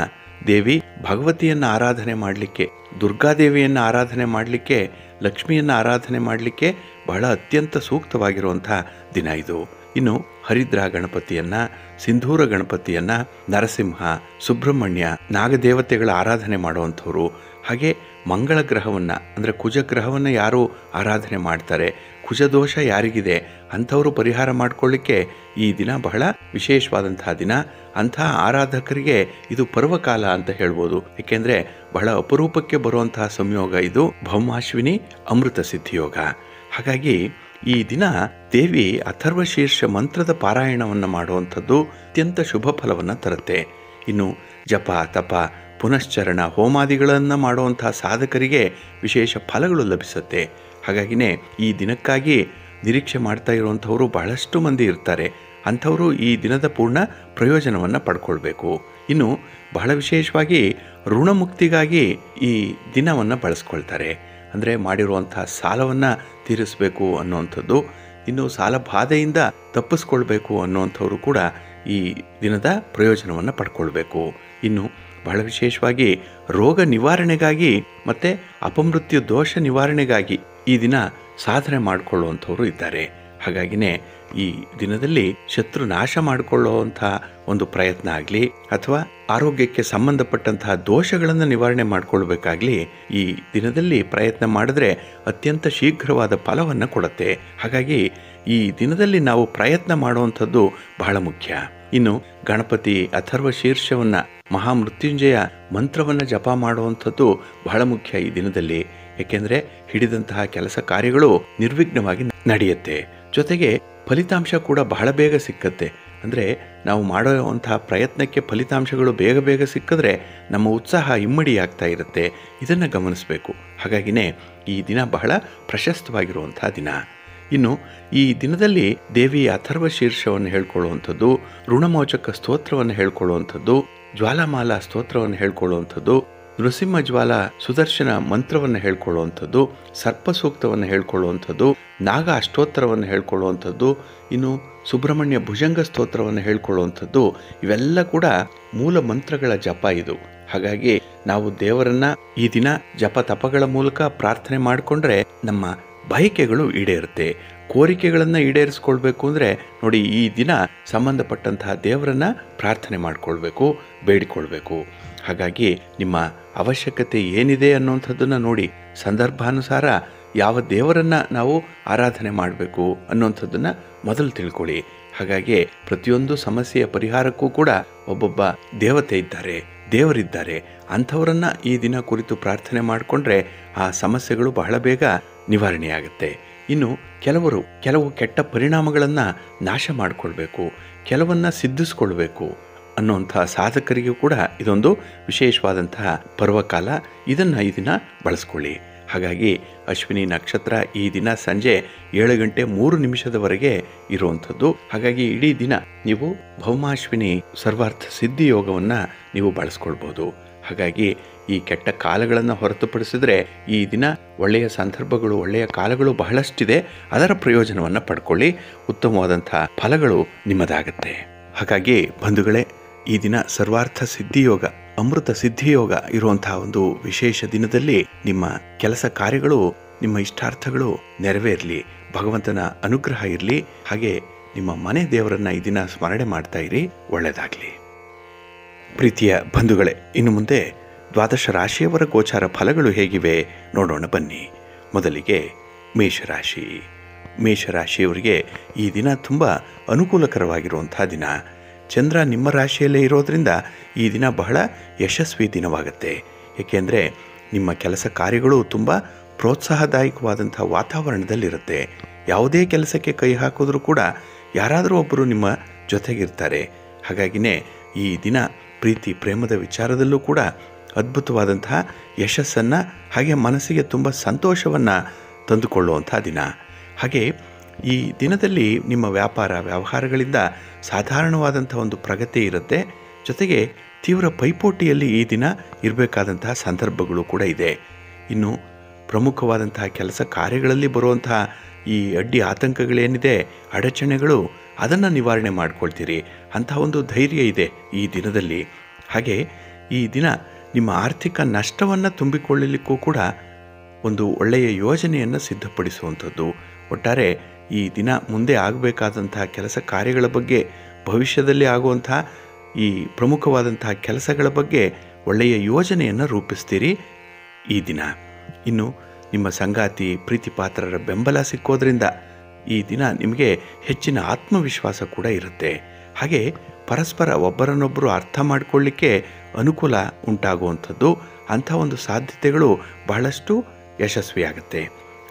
[SPEAKER 1] ದೇವಿ ಭಗವತಿಯನ್ನು ಆರಾಧನೆ ಮಾಡಲಿಕ್ಕೆ ದುರ್ಗಾದೇವಿಯನ್ನು ಆರಾಧನೆ ಮಾಡಲಿಕ್ಕೆ, ಲಕ್ಷ್ಮಿಯನ್ನು ಆರಾಧನೆ ಮಾಡಲಿಕ್ಕೆ ಬಹಳ ಅತ್ಯಂತ ಸೂಕ್ತವಾಗಿರುವಂತಹ ದಿನ ಇದು. ಇನ್ನು ಹರಿದ್ರ ಗಣಪತಿಯನ್ನ, ಸಿಂಧೂರ ಗಣಪತಿಯನ್ನ, ನರಸಿಂಹ, ಸುಬ್ರಹ್ಮಣ್ಯ, ನಾಗದೇವತೆಗಳ ಆರಾಧನೆ ಮಾಡುವಂಥವ್ರು. ಹಾಗೆ ಮಂಗಳ ಗ್ರಹವನ್ನು ಅಂದರೆ ಕುಜಗ್ರಹವನ್ನು ಯಾರು ಆರಾಧನೆ ಮಾಡ್ತಾರೆ, ಕುಜದೋಷ ಯಾರಿಗಿದೆ ಅಂಥವರು ಪರಿಹಾರ ಮಾಡಿಕೊಳ್ಳಿಕ್ಕೆ ಈ ದಿನ ಬಹಳ ವಿಶೇಷವಾದಂತಹ ದಿನ. ಅಂತಹ ಆರಾಧಕರಿಗೆ ಇದು ಪರ್ವಕಾಲ ಅಂತ ಹೇಳ್ಬೋದು. ಏಕೆಂದರೆ ಬಹಳ ಅಪರೂಪಕ್ಕೆ ಬರುವಂತಹ ಸಂಯೋಗ ಇದು ಭೌಮಾಶ್ವಿನಿ ಅಮೃತ ಸಿದ್ಧಿಯೋಗ. ಹಾಗಾಗಿ ಈ ದಿನ ದೇವಿ ಅಥರ್ವ ಶೀರ್ಷ ಮಂತ್ರದ ಪಾರಾಯಣವನ್ನು ಮಾಡುವಂಥದ್ದು ಅತ್ಯಂತ ಶುಭ ಫಲವನ್ನು ತರುತ್ತೆ. ಇನ್ನು ಜಪ, ತಪ ಪುನಶ್ಚರಣ ಹೋಮಾದಿಗಳನ್ನು ಮಾಡುವಂತಹ ಸಾಧಕರಿಗೆ ವಿಶೇಷ ಫಲಗಳು ಲಭಿಸುತ್ತೆ. ಹಾಗಾಗಿನೇ ಈ ದಿನಕ್ಕಾಗಿ ನಿರೀಕ್ಷೆ ಮಾಡ್ತಾ ಇರುವಂಥವರು ಬಹಳಷ್ಟು ಮಂದಿ ಇರ್ತಾರೆ. ಅಂಥವರು ಈ ದಿನದ ಪೂರ್ಣ ಪ್ರಯೋಜನವನ್ನು ಪಡ್ಕೊಳ್ಬೇಕು. ಇನ್ನು ಬಹಳ ವಿಶೇಷವಾಗಿ ಋಣಮುಕ್ತಿಗಾಗಿ ಈ ದಿನವನ್ನು ಬಳಸ್ಕೊಳ್ತಾರೆ. ಅಂದರೆ ಮಾಡಿರುವಂಥ ಸಾಲವನ್ನು ತೀರಿಸಬೇಕು ಅನ್ನುವಂಥದ್ದು, ಇನ್ನು ಸಾಲ ಬಾಧೆಯಿಂದ ತಪ್ಪಿಸ್ಕೊಳ್ಬೇಕು ಅನ್ನುವಂಥವರು ಕೂಡ ಈ ದಿನದ ಪ್ರಯೋಜನವನ್ನು ಪಡ್ಕೊಳ್ಬೇಕು. ಇನ್ನು ಬಹಳ ವಿಶೇಷವಾಗಿ ರೋಗ ನಿವಾರಣೆಗಾಗಿ ಮತ್ತೆ ಅಪಮೃತ್ಯು ದೋಷ ನಿವಾರಣೆಗಾಗಿ ಈ ದಿನ ಸಾಧನೆ ಮಾಡಿಕೊಳ್ಳುವಂಥವ್ರು ಇದ್ದಾರೆ. ಹಾಗಾಗಿನೇ ಈ ದಿನದಲ್ಲಿ ಶತ್ರು ನಾಶ ಮಾಡಿಕೊಳ್ಳುವಂಥ ಒಂದು ಪ್ರಯತ್ನ ಆಗಲಿ ಅಥವಾ ಆರೋಗ್ಯಕ್ಕೆ ಸಂಬಂಧಪಟ್ಟಂತಹ ದೋಷಗಳನ್ನು ನಿವಾರಣೆ ಮಾಡಿಕೊಳ್ಬೇಕಾಗ್ಲಿ ಈ ದಿನದಲ್ಲಿ ಪ್ರಯತ್ನ ಮಾಡಿದ್ರೆ ಅತ್ಯಂತ ಶೀಘ್ರವಾದ ಫಲವನ್ನು ಕೊಡುತ್ತೆ. ಹಾಗಾಗಿ ಈ ದಿನದಲ್ಲಿ ನಾವು ಪ್ರಯತ್ನ ಮಾಡುವಂಥದ್ದು ಬಹಳ ಮುಖ್ಯ. ಇನ್ನು ಗಣಪತಿ ಅಥರ್ವ ಶೀರ್ಷವನ್ನ ಮಹಾಮೃತ್ಯುಂಜಯ ಮಂತ್ರವನ್ನು ಜಪ ಮಾಡುವಂಥದ್ದು ಬಹಳ ಮುಖ್ಯ ಈ ದಿನದಲ್ಲಿ. ಏಕೆಂದರೆ ಹಿಡಿದಂತಹ ಕೆಲಸ ಕಾರ್ಯಗಳು ನಿರ್ವಿಘ್ನವಾಗಿ ನಡೆಯುತ್ತೆ. ಜೊತೆಗೆ ಫಲಿತಾಂಶ ಕೂಡ ಬಹಳ ಬೇಗ ಸಿಕ್ಕತ್ತೆ. ಅಂದರೆ ನಾವು ಮಾಡುವಂತಹ ಪ್ರಯತ್ನಕ್ಕೆ ಫಲಿತಾಂಶಗಳು ಬೇಗ ಬೇಗ ಸಿಕ್ಕಿದ್ರೆ ನಮ್ಮ ಉತ್ಸಾಹ ಇಮ್ಮಡಿ ಆಗ್ತಾ ಇರುತ್ತೆ. ಇದನ್ನು ಗಮನಿಸಬೇಕು. ಹಾಗಾಗಿನೇ ಈ ದಿನ ಬಹಳ ಪ್ರಶಸ್ತವಾಗಿರುವಂತಹ ದಿನ. ಇನ್ನು, ಈ ದಿನದಲ್ಲಿ ದೇವಿ ಅಥರ್ವ ಶೀರ್ಷವನ್ನು ಹೇಳ್ಕೊಳ್ಳುವಂಥದ್ದು, ಋಣಮೋಚಕ ಸ್ತೋತ್ರವನ್ನು ಹೇಳ್ಕೊಳ್ಳುವಂಥದ್ದು, ಜ್ವಾಲಾಮಾಲಾ ಸ್ತೋತ್ರವನ್ನು ಹೇಳ್ಕೊಳ್ಳುವಂಥದ್ದು, ನೃಸಿಂಹ ಜ್ವಾಲ ಸುದರ್ಶನ ಮಂತ್ರವನ್ನು ಹೇಳ್ಕೊಳ್ಳುವಂಥದ್ದು ಸರ್ಪ ಸೂಕ್ತವನ್ನು ಹೇಳ್ಕೊಳ್ಳುವಂಥದ್ದು, ನಾಗ ಅಷ್ಟೋತ್ತರವನ್ನು ಹೇಳ್ಕೊಳ್ಳುವಂಥದ್ದು, ಇನ್ನು ಸುಬ್ರಹ್ಮಣ್ಯ ಭುಜಂಗ ಸ್ತೋತ್ರವನ್ನು ಹೇಳ್ಕೊಳ್ಳುವಂಥದ್ದು, ಇವೆಲ್ಲ ಕೂಡ ಮೂಲ ಮಂತ್ರಗಳ ಜಪ ಇದು. ಹಾಗಾಗಿ ನಾವು ದೇವರನ್ನ ಈ ದಿನ ಜಪ ತಪಗಳ ಮೂಲಕ ಪ್ರಾರ್ಥನೆ ಮಾಡಿಕೊಂಡ್ರೆ ನಮ್ಮ ಬಯಕೆಗಳು ಈಡೇರುತ್ತೆ. ಕೋರಿಕೆಗಳನ್ನು ಈಡೇರಿಸ್ಕೊಳ್ಬೇಕು ಅಂದರೆ ನೋಡಿ ಈ ದಿನ ಸಂಬಂಧಪಟ್ಟಂತಹ ದೇವರನ್ನ ಪ್ರಾರ್ಥನೆ ಮಾಡಿಕೊಳ್ಬೇಕು, ಬೇಡಿಕೊಳ್ಬೇಕು. ಹಾಗಾಗಿ ನಿಮ್ಮ ಅವಶ್ಯಕತೆ ಏನಿದೆ ಅನ್ನುವಂಥದ್ದನ್ನು ನೋಡಿ, ಸಂದರ್ಭಾನುಸಾರ ಯಾವ ದೇವರನ್ನ ನಾವು ಆರಾಧನೆ ಮಾಡಬೇಕು ಅನ್ನುವಂಥದ್ದನ್ನು ಮೊದಲು ತಿಳ್ಕೊಳ್ಳಿ. ಹಾಗಾಗಿ ಪ್ರತಿಯೊಂದು ಸಮಸ್ಯೆಯ ಪರಿಹಾರಕ್ಕೂ ಕೂಡ ಒಬ್ಬೊಬ್ಬ ದೇವತೆ ಇದ್ದಾರೆ. ದೇವರಿದ್ದಾರೆ, ಅಂಥವರನ್ನ ಈ ದಿನ ಕುರಿತು ಪ್ರಾರ್ಥನೆ ಮಾಡಿಕೊಂಡ್ರೆ ಆ ಸಮಸ್ಯೆಗಳು ಬಹಳ ಬೇಗ ನಿವಾರಣೆಯಾಗುತ್ತೆ. ಇನ್ನು ಕೆಲವರು ಕೆಲವು ಕೆಟ್ಟ ಪರಿಣಾಮಗಳನ್ನು ನಾಶ ಮಾಡಿಕೊಳ್ಬೇಕು, ಕೆಲವನ್ನ ಸಿದ್ಧಿಸ್ಕೊಳ್ಬೇಕು ಅನ್ನುವಂತಹ ಸಾಧಕರಿಗೂ ಕೂಡ ಇದೊಂದು ವಿಶೇಷವಾದಂತಹ ಪರ್ವಕಾಲ. ಇದನ್ನು ಈ ದಿನ ಬಳಸ್ಕೊಳ್ಳಿ. ಹಾಗಾಗಿ ಅಶ್ವಿನಿ ನಕ್ಷತ್ರ ಈ ದಿನ ಸಂಜೆ ಏಳು ಗಂಟೆ ಮೂರು ನಿಮಿಷದವರೆಗೆ ಇರುವಂಥದ್ದು. ಹಾಗಾಗಿ ಇಡೀ ದಿನ ನೀವು ಭೌಮಾಶ್ವಿನಿ ಸರ್ವಾರ್ಥ ಸಿದ್ಧಿ ಯೋಗವನ್ನು ನೀವು ಬಳಸ್ಕೊಳ್ಬೋದು. ಹಾಗಾಗಿ ಈ ಕೆಟ್ಟ ಕಾಲಗಳನ್ನು ಹೊರತುಪಡಿಸಿದ್ರೆ ಈ ದಿನ ಒಳ್ಳೆಯ ಸಂದರ್ಭಗಳು, ಒಳ್ಳೆಯ ಕಾಲಗಳು ಬಹಳಷ್ಟಿದೆ. ಅದರ ಪ್ರಯೋಜನವನ್ನು ಪಡ್ಕೊಳ್ಳಿ. ಉತ್ತಮವಾದಂಥ ಫಲಗಳು ನಿಮ್ಮದಾಗತ್ತೆ. ಹಾಗಾಗಿ ಬಂಧುಗಳೇ, ಈ ದಿನ ಸರ್ವಾರ್ಥ ಸಿದ್ಧಿಯೋಗ ಅಮೃತ ಸಿದ್ಧಿಯೋಗ ಇರುವಂತಹ ಒಂದು ವಿಶೇಷ ದಿನದಲ್ಲಿ ನಿಮ್ಮ ಕೆಲಸ ಕಾರ್ಯಗಳು, ನಿಮ್ಮ ಇಷ್ಟಾರ್ಥಗಳು ನೆರವೇರಲಿ, ಭಗವಂತನ ಅನುಗ್ರಹ ಇರಲಿ, ಹಾಗೆ ನಿಮ್ಮ ಮನೆ ದೇವರನ್ನ ಈ ದಿನ ಸ್ಮರಣೆ ಮಾಡ್ತಾ ಇರಿ ಒಳ್ಳೆಯದಾಗಲಿ ಪ್ರೀತಿಯ ಬಂಧುಗಳೇ, ಇನ್ನು ಮುಂದೆ ದ್ವಾದಶ ರಾಶಿಯವರ ಗೋಚಾರ ಫಲಗಳು ಹೇಗಿವೆ ನೋಡೋಣ ಬನ್ನಿ. ಮೊದಲಿಗೆ ಮೇಷರಾಶಿ. ಮೇಷರಾಶಿಯವರಿಗೆ ಈ ದಿನ ತುಂಬ ಅನುಕೂಲಕರವಾಗಿರುವಂಥ ದಿನ. ಚಂದ್ರ ನಿಮ್ಮ ರಾಶಿಯಲ್ಲೇ ಇರೋದ್ರಿಂದ ಈ ದಿನ ಬಹಳ ಯಶಸ್ವಿ ದಿನವಾಗುತ್ತೆ. ಏಕೆಂದರೆ ನಿಮ್ಮ ಕೆಲಸ ಕಾರ್ಯಗಳು ತುಂಬ ಪ್ರೋತ್ಸಾಹದಾಯಕವಾದಂಥ ವಾತಾವರಣದಲ್ಲಿರುತ್ತೆ. ಯಾವುದೇ ಕೆಲಸಕ್ಕೆ ಕೈ ಹಾಕಿದ್ರೂ ಕೂಡ ಯಾರಾದರೂ ಒಬ್ಬರು ನಿಮ್ಮ ಜೊತೆಗಿರ್ತಾರೆ. ಹಾಗಾಗಿನೇ ಈ ದಿನ ಪ್ರೀತಿ, ಪ್ರೇಮದ ವಿಚಾರದಲ್ಲೂ ಕೂಡ ಅದ್ಭುತವಾದಂತಹ ಯಶಸ್ಸನ್ನು ಹಾಗೆ ಮನಸ್ಸಿಗೆ ತುಂಬ ಸಂತೋಷವನ್ನು ತಂದುಕೊಳ್ಳುವಂಥ ದಿನ. ಹಾಗೆ ಈ ದಿನದಲ್ಲಿ ನಿಮ್ಮ ವ್ಯಾಪಾರ, ವ್ಯವಹಾರಗಳಿಂದ ಸಾಧಾರಣವಾದಂಥ ಒಂದು ಪ್ರಗತಿ ಇರುತ್ತೆ. ಜೊತೆಗೆ ತೀವ್ರ ಪೈಪೋಟಿಯಲ್ಲಿ ಈ ದಿನ ಇರಬೇಕಾದಂತಹ ಸಂದರ್ಭಗಳು ಕೂಡ ಇದೆ. ಇನ್ನು ಪ್ರಮುಖವಾದಂತಹ ಕೆಲಸ ಕಾರ್ಯಗಳಲ್ಲಿ ಬರುವಂತಹ ಈ ಅಡ್ಡಿ ಆತಂಕಗಳೇನಿದೆ, ಅಡಚಣೆಗಳು, ಅದನ್ನು ನಿವಾರಣೆ ಮಾಡ್ಕೊಳ್ತೀರಿ. ಅಂತಹ ಒಂದು ಧೈರ್ಯ ಇದೆ ಈ ದಿನದಲ್ಲಿ. ಹಾಗೆ ಈ ದಿನ ನಿಮ್ಮ ಆರ್ಥಿಕ ನಷ್ಟವನ್ನು ತುಂಬಿಕೊಳ್ಳಲಿಕ್ಕೂ ಕೂಡ ಒಂದು ಒಳ್ಳೆಯ ಯೋಜನೆಯನ್ನು ಸಿದ್ಧಪಡಿಸುವಂಥದ್ದು. ಒಟ್ಟಾರೆ ಈ ದಿನ ಮುಂದೆ ಆಗಬೇಕಾದಂತಹ ಕೆಲಸ ಕಾರ್ಯಗಳ ಬಗ್ಗೆ, ಭವಿಷ್ಯದಲ್ಲಿ ಆಗುವಂತಹ ಈ ಪ್ರಮುಖವಾದಂತಹ ಕೆಲಸಗಳ ಬಗ್ಗೆ ಒಳ್ಳೆಯ ಯೋಜನೆಯನ್ನು ರೂಪಿಸ್ತೀರಿ ಈ ದಿನ. ಇನ್ನು ನಿಮ್ಮ ಸಂಗಾತಿ ಪ್ರೀತಿ ಪಾತ್ರರ ಬೆಂಬಲ ಸಿಕ್ಕೋದ್ರಿಂದ ಈ ದಿನ ನಿಮಗೆ ಹೆಚ್ಚಿನ ಆತ್ಮವಿಶ್ವಾಸ ಕೂಡ ಇರುತ್ತೆ. ಹಾಗೆ ಪರಸ್ಪರ ಒಬ್ಬರನ್ನೊಬ್ಬರು ಅರ್ಥ ಮಾಡಿಕೊಳ್ಳಿಕ್ಕೆ ಅನುಕೂಲ ಉಂಟಾಗುವಂಥದ್ದು ಅಂಥ ಒಂದು ಸಾಧ್ಯತೆಗಳು ಬಹಳಷ್ಟು ಯಶಸ್ವಿಯಾಗುತ್ತೆ.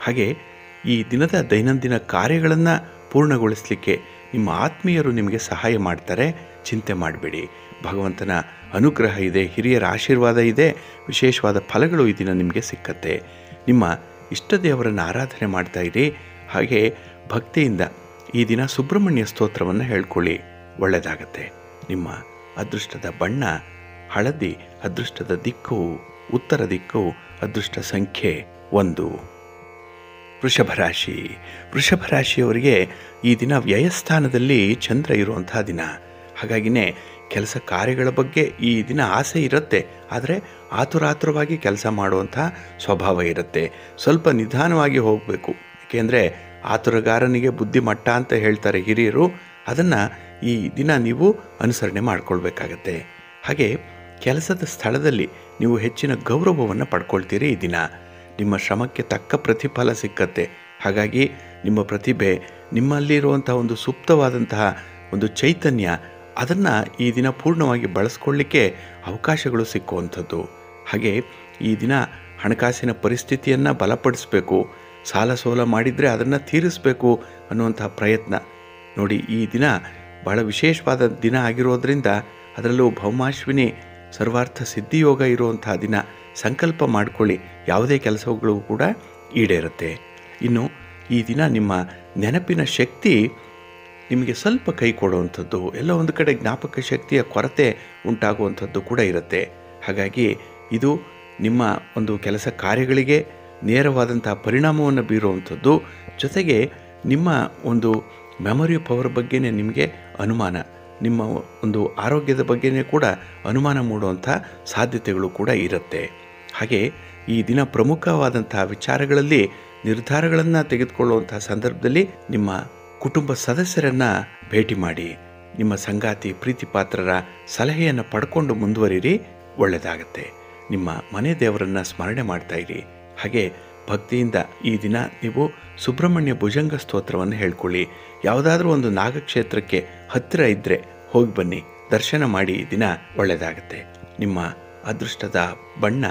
[SPEAKER 1] ಹಾಗೆ ಈ ದಿನದ ದೈನಂದಿನ ಕಾರ್ಯಗಳನ್ನು ಪೂರ್ಣಗೊಳಿಸಲಿಕ್ಕೆ ನಿಮ್ಮ ಆತ್ಮೀಯರು ನಿಮಗೆ ಸಹಾಯ ಮಾಡ್ತಾರೆ, ಚಿಂತೆ ಮಾಡಬೇಡಿ. ಭಗವಂತನ ಅನುಗ್ರಹ ಇದೆ, ಹಿರಿಯರ ಆಶೀರ್ವಾದ ಇದೆ, ವಿಶೇಷವಾದ ಫಲಗಳು ಈ ದಿನ ನಿಮಗೆ ಸಿಕ್ಕತ್ತೆ. ನಿಮ್ಮ ಇಷ್ಟ ದೇವರನ್ನು ಆರಾಧನೆ ಇರಿ. ಹಾಗೆ ಭಕ್ತಿಯಿಂದ ಈ ದಿನ ಸುಬ್ರಹ್ಮಣ್ಯ ಸ್ತೋತ್ರವನ್ನು ಹೇಳ್ಕೊಳ್ಳಿ. ಒಳ್ಳೆಯದಾಗತ್ತೆ. ನಿಮ್ಮ ಅದೃಷ್ಟದ ಬಣ್ಣ, ಹಳದಿ, ಅದೃಷ್ಟದ ದಿಕ್ಕು, ಉತ್ತರ ದಿಕ್ಕು, ಅದೃಷ್ಟ ಸಂಖ್ಯೆ ಒಂದು. ವೃಷಭ ರಾಶಿ ವೃಷಭ ರಾಶಿಯವರಿಗೆ ಈ ದಿನ ವ್ಯಯಸ್ಥಾನದಲ್ಲಿ ಚಂದ್ರ ಇರುವಂತಹ ದಿನ. ಹಾಗಾಗಿನೇ ಕೆಲಸ ಕಾರ್ಯಗಳ ಬಗ್ಗೆ ಈ ದಿನ ಆಸೆ ಇರುತ್ತೆ. ಆದರೆ ಆತುರಾತುರವಾಗಿ ಕೆಲಸ ಮಾಡುವಂಥ ಸ್ವಭಾವ ಇರುತ್ತೆ. ಸ್ವಲ್ಪ ನಿಧಾನವಾಗಿ ಹೋಗಬೇಕು. ಏಕೆಂದರೆ ಆತುರಗಾರನಿಗೆ ಬುದ್ಧಿಮಟ್ಟ ಅಂತ ಹೇಳ್ತಾರೆ ಹಿರಿಯರು. ಅದನ್ನು ಈ ದಿನ ನೀವು ಅನುಸರಣೆ ಮಾಡಿಕೊಳ್ಬೇಕಾಗತ್ತೆ. ಹಾಗೆ ಕೆಲಸದ ಸ್ಥಳದಲ್ಲಿ ನೀವು ಹೆಚ್ಚಿನ ಗೌರವವನ್ನು ಪಡ್ಕೊಳ್ತೀರಿ ಈ ದಿನ. ನಿಮ್ಮ ಶ್ರಮಕ್ಕೆ ತಕ್ಕ ಪ್ರತಿಫಲ ಸಿಕ್ಕತ್ತೆ. ಹಾಗಾಗಿ ನಿಮ್ಮ ಪ್ರತಿಭೆ, ನಿಮ್ಮಲ್ಲಿರುವಂತಹ ಒಂದು ಸುಪ್ತವಾದಂತಹ ಒಂದು ಚೈತನ್ಯ, ಅದನ್ನು ಈ ದಿನ ಪೂರ್ಣವಾಗಿ ಬಳಸ್ಕೊಳ್ಳಿಕ್ಕೆ ಅವಕಾಶಗಳು ಸಿಕ್ಕುವಂಥದ್ದು. ಹಾಗೆ ಈ ದಿನ ಹಣಕಾಸಿನ ಪರಿಸ್ಥಿತಿಯನ್ನು ಬಲಪಡಿಸಬೇಕು, ಸಾಲ ಸೋಲ ಮಾಡಿದರೆ ಅದನ್ನು ತೀರಿಸಬೇಕು ಅನ್ನುವಂತಹ ಪ್ರಯತ್ನ. ನೋಡಿ, ಈ ದಿನ ಬಹಳ ವಿಶೇಷವಾದ ದಿನ ಆಗಿರೋದ್ರಿಂದ ಅದರಲ್ಲೂ ಭೌಮಾಶ್ವಿನಿ ಸರ್ವಾರ್ಥ ಸಿದ್ಧಿಯೋಗ ಇರುವಂತಹ ದಿನ. ಸಂಕಲ್ಪ ಮಾಡಿಕೊಳ್ಳಿ. ಯಾವುದೇ ಕೆಲಸಗಳು ಕೂಡ ಈಡೇರುತ್ತೆ. ಇನ್ನು ಈ ದಿನ ನಿಮ್ಮ ನೆನಪಿನ ಶಕ್ತಿ ನಿಮಗೆ ಸ್ವಲ್ಪ ಕೈ ಕೊಡುವಂಥದ್ದು, ಎಲ್ಲ ಒಂದು ಕಡೆ ಜ್ಞಾಪಕ ಶಕ್ತಿಯ ಕೊರತೆ ಉಂಟಾಗುವಂಥದ್ದು ಕೂಡ ಇರುತ್ತೆ. ಹಾಗಾಗಿ ಇದು ನಿಮ್ಮ ಒಂದು ಕೆಲಸ ಕಾರ್ಯಗಳಿಗೆ ನೇರವಾದಂತಹ ಪರಿಣಾಮವನ್ನು ಬೀರುವಂಥದ್ದು. ಜೊತೆಗೆ ನಿಮ್ಮ ಒಂದು ಮೆಮೊರಿ ಪವರ್ ಬಗ್ಗೆನೇ ನಿಮಗೆ ಅನುಮಾನ, ನಿಮ್ಮ ಒಂದು ಆರೋಗ್ಯದ ಬಗ್ಗೆನೇ ಕೂಡ ಅನುಮಾನ ಮೂಡುವಂಥ ಸಾಧ್ಯತೆಗಳು ಕೂಡ ಇರುತ್ತೆ. ಹಾಗೆ ಈ ದಿನ ಪ್ರಮುಖವಾದಂತಹ ವಿಚಾರಗಳಲ್ಲಿ ನಿರ್ಧಾರಗಳನ್ನು ತೆಗೆದುಕೊಳ್ಳುವಂತಹ ಸಂದರ್ಭದಲ್ಲಿ ನಿಮ್ಮ ಕುಟುಂಬ ಸದಸ್ಯರನ್ನು ಭೇಟಿ ಮಾಡಿ ನಿಮ್ಮ ಸಂಗಾತಿ ಪ್ರೀತಿಪಾತ್ರರ ಸಲಹೆಯನ್ನು ಪಡ್ಕೊಂಡು ಮುಂದುವರಿರಿ, ಒಳ್ಳೆಯದಾಗತ್ತೆ. ನಿಮ್ಮ ಮನೆ ದೇವರನ್ನು ಸ್ಮರಣೆ ಮಾಡ್ತಾ ಇರಿ. ಹಾಗೆ ಭಕ್ತಿಯಿಂದ ಈ ದಿನ ನೀವು ಸುಬ್ರಹ್ಮಣ್ಯ ಭುಜಂಗ ಸ್ತೋತ್ರವನ್ನು ಹೇಳ್ಕೊಳ್ಳಿ. ಯಾವುದಾದ್ರೂ ಒಂದು ನಾಗಕ್ಷೇತ್ರಕ್ಕೆ ಹತ್ತಿರ ಇದ್ದರೆ ಹೋಗಿ ಬನ್ನಿ. ದರ್ಶನ ಮಾಡಿ ಈ ದಿನ ಒಳ್ಳೆಯದಾಗತ್ತೆ. ನಿಮ್ಮ ಅದೃಷ್ಟದ ಬಣ್ಣ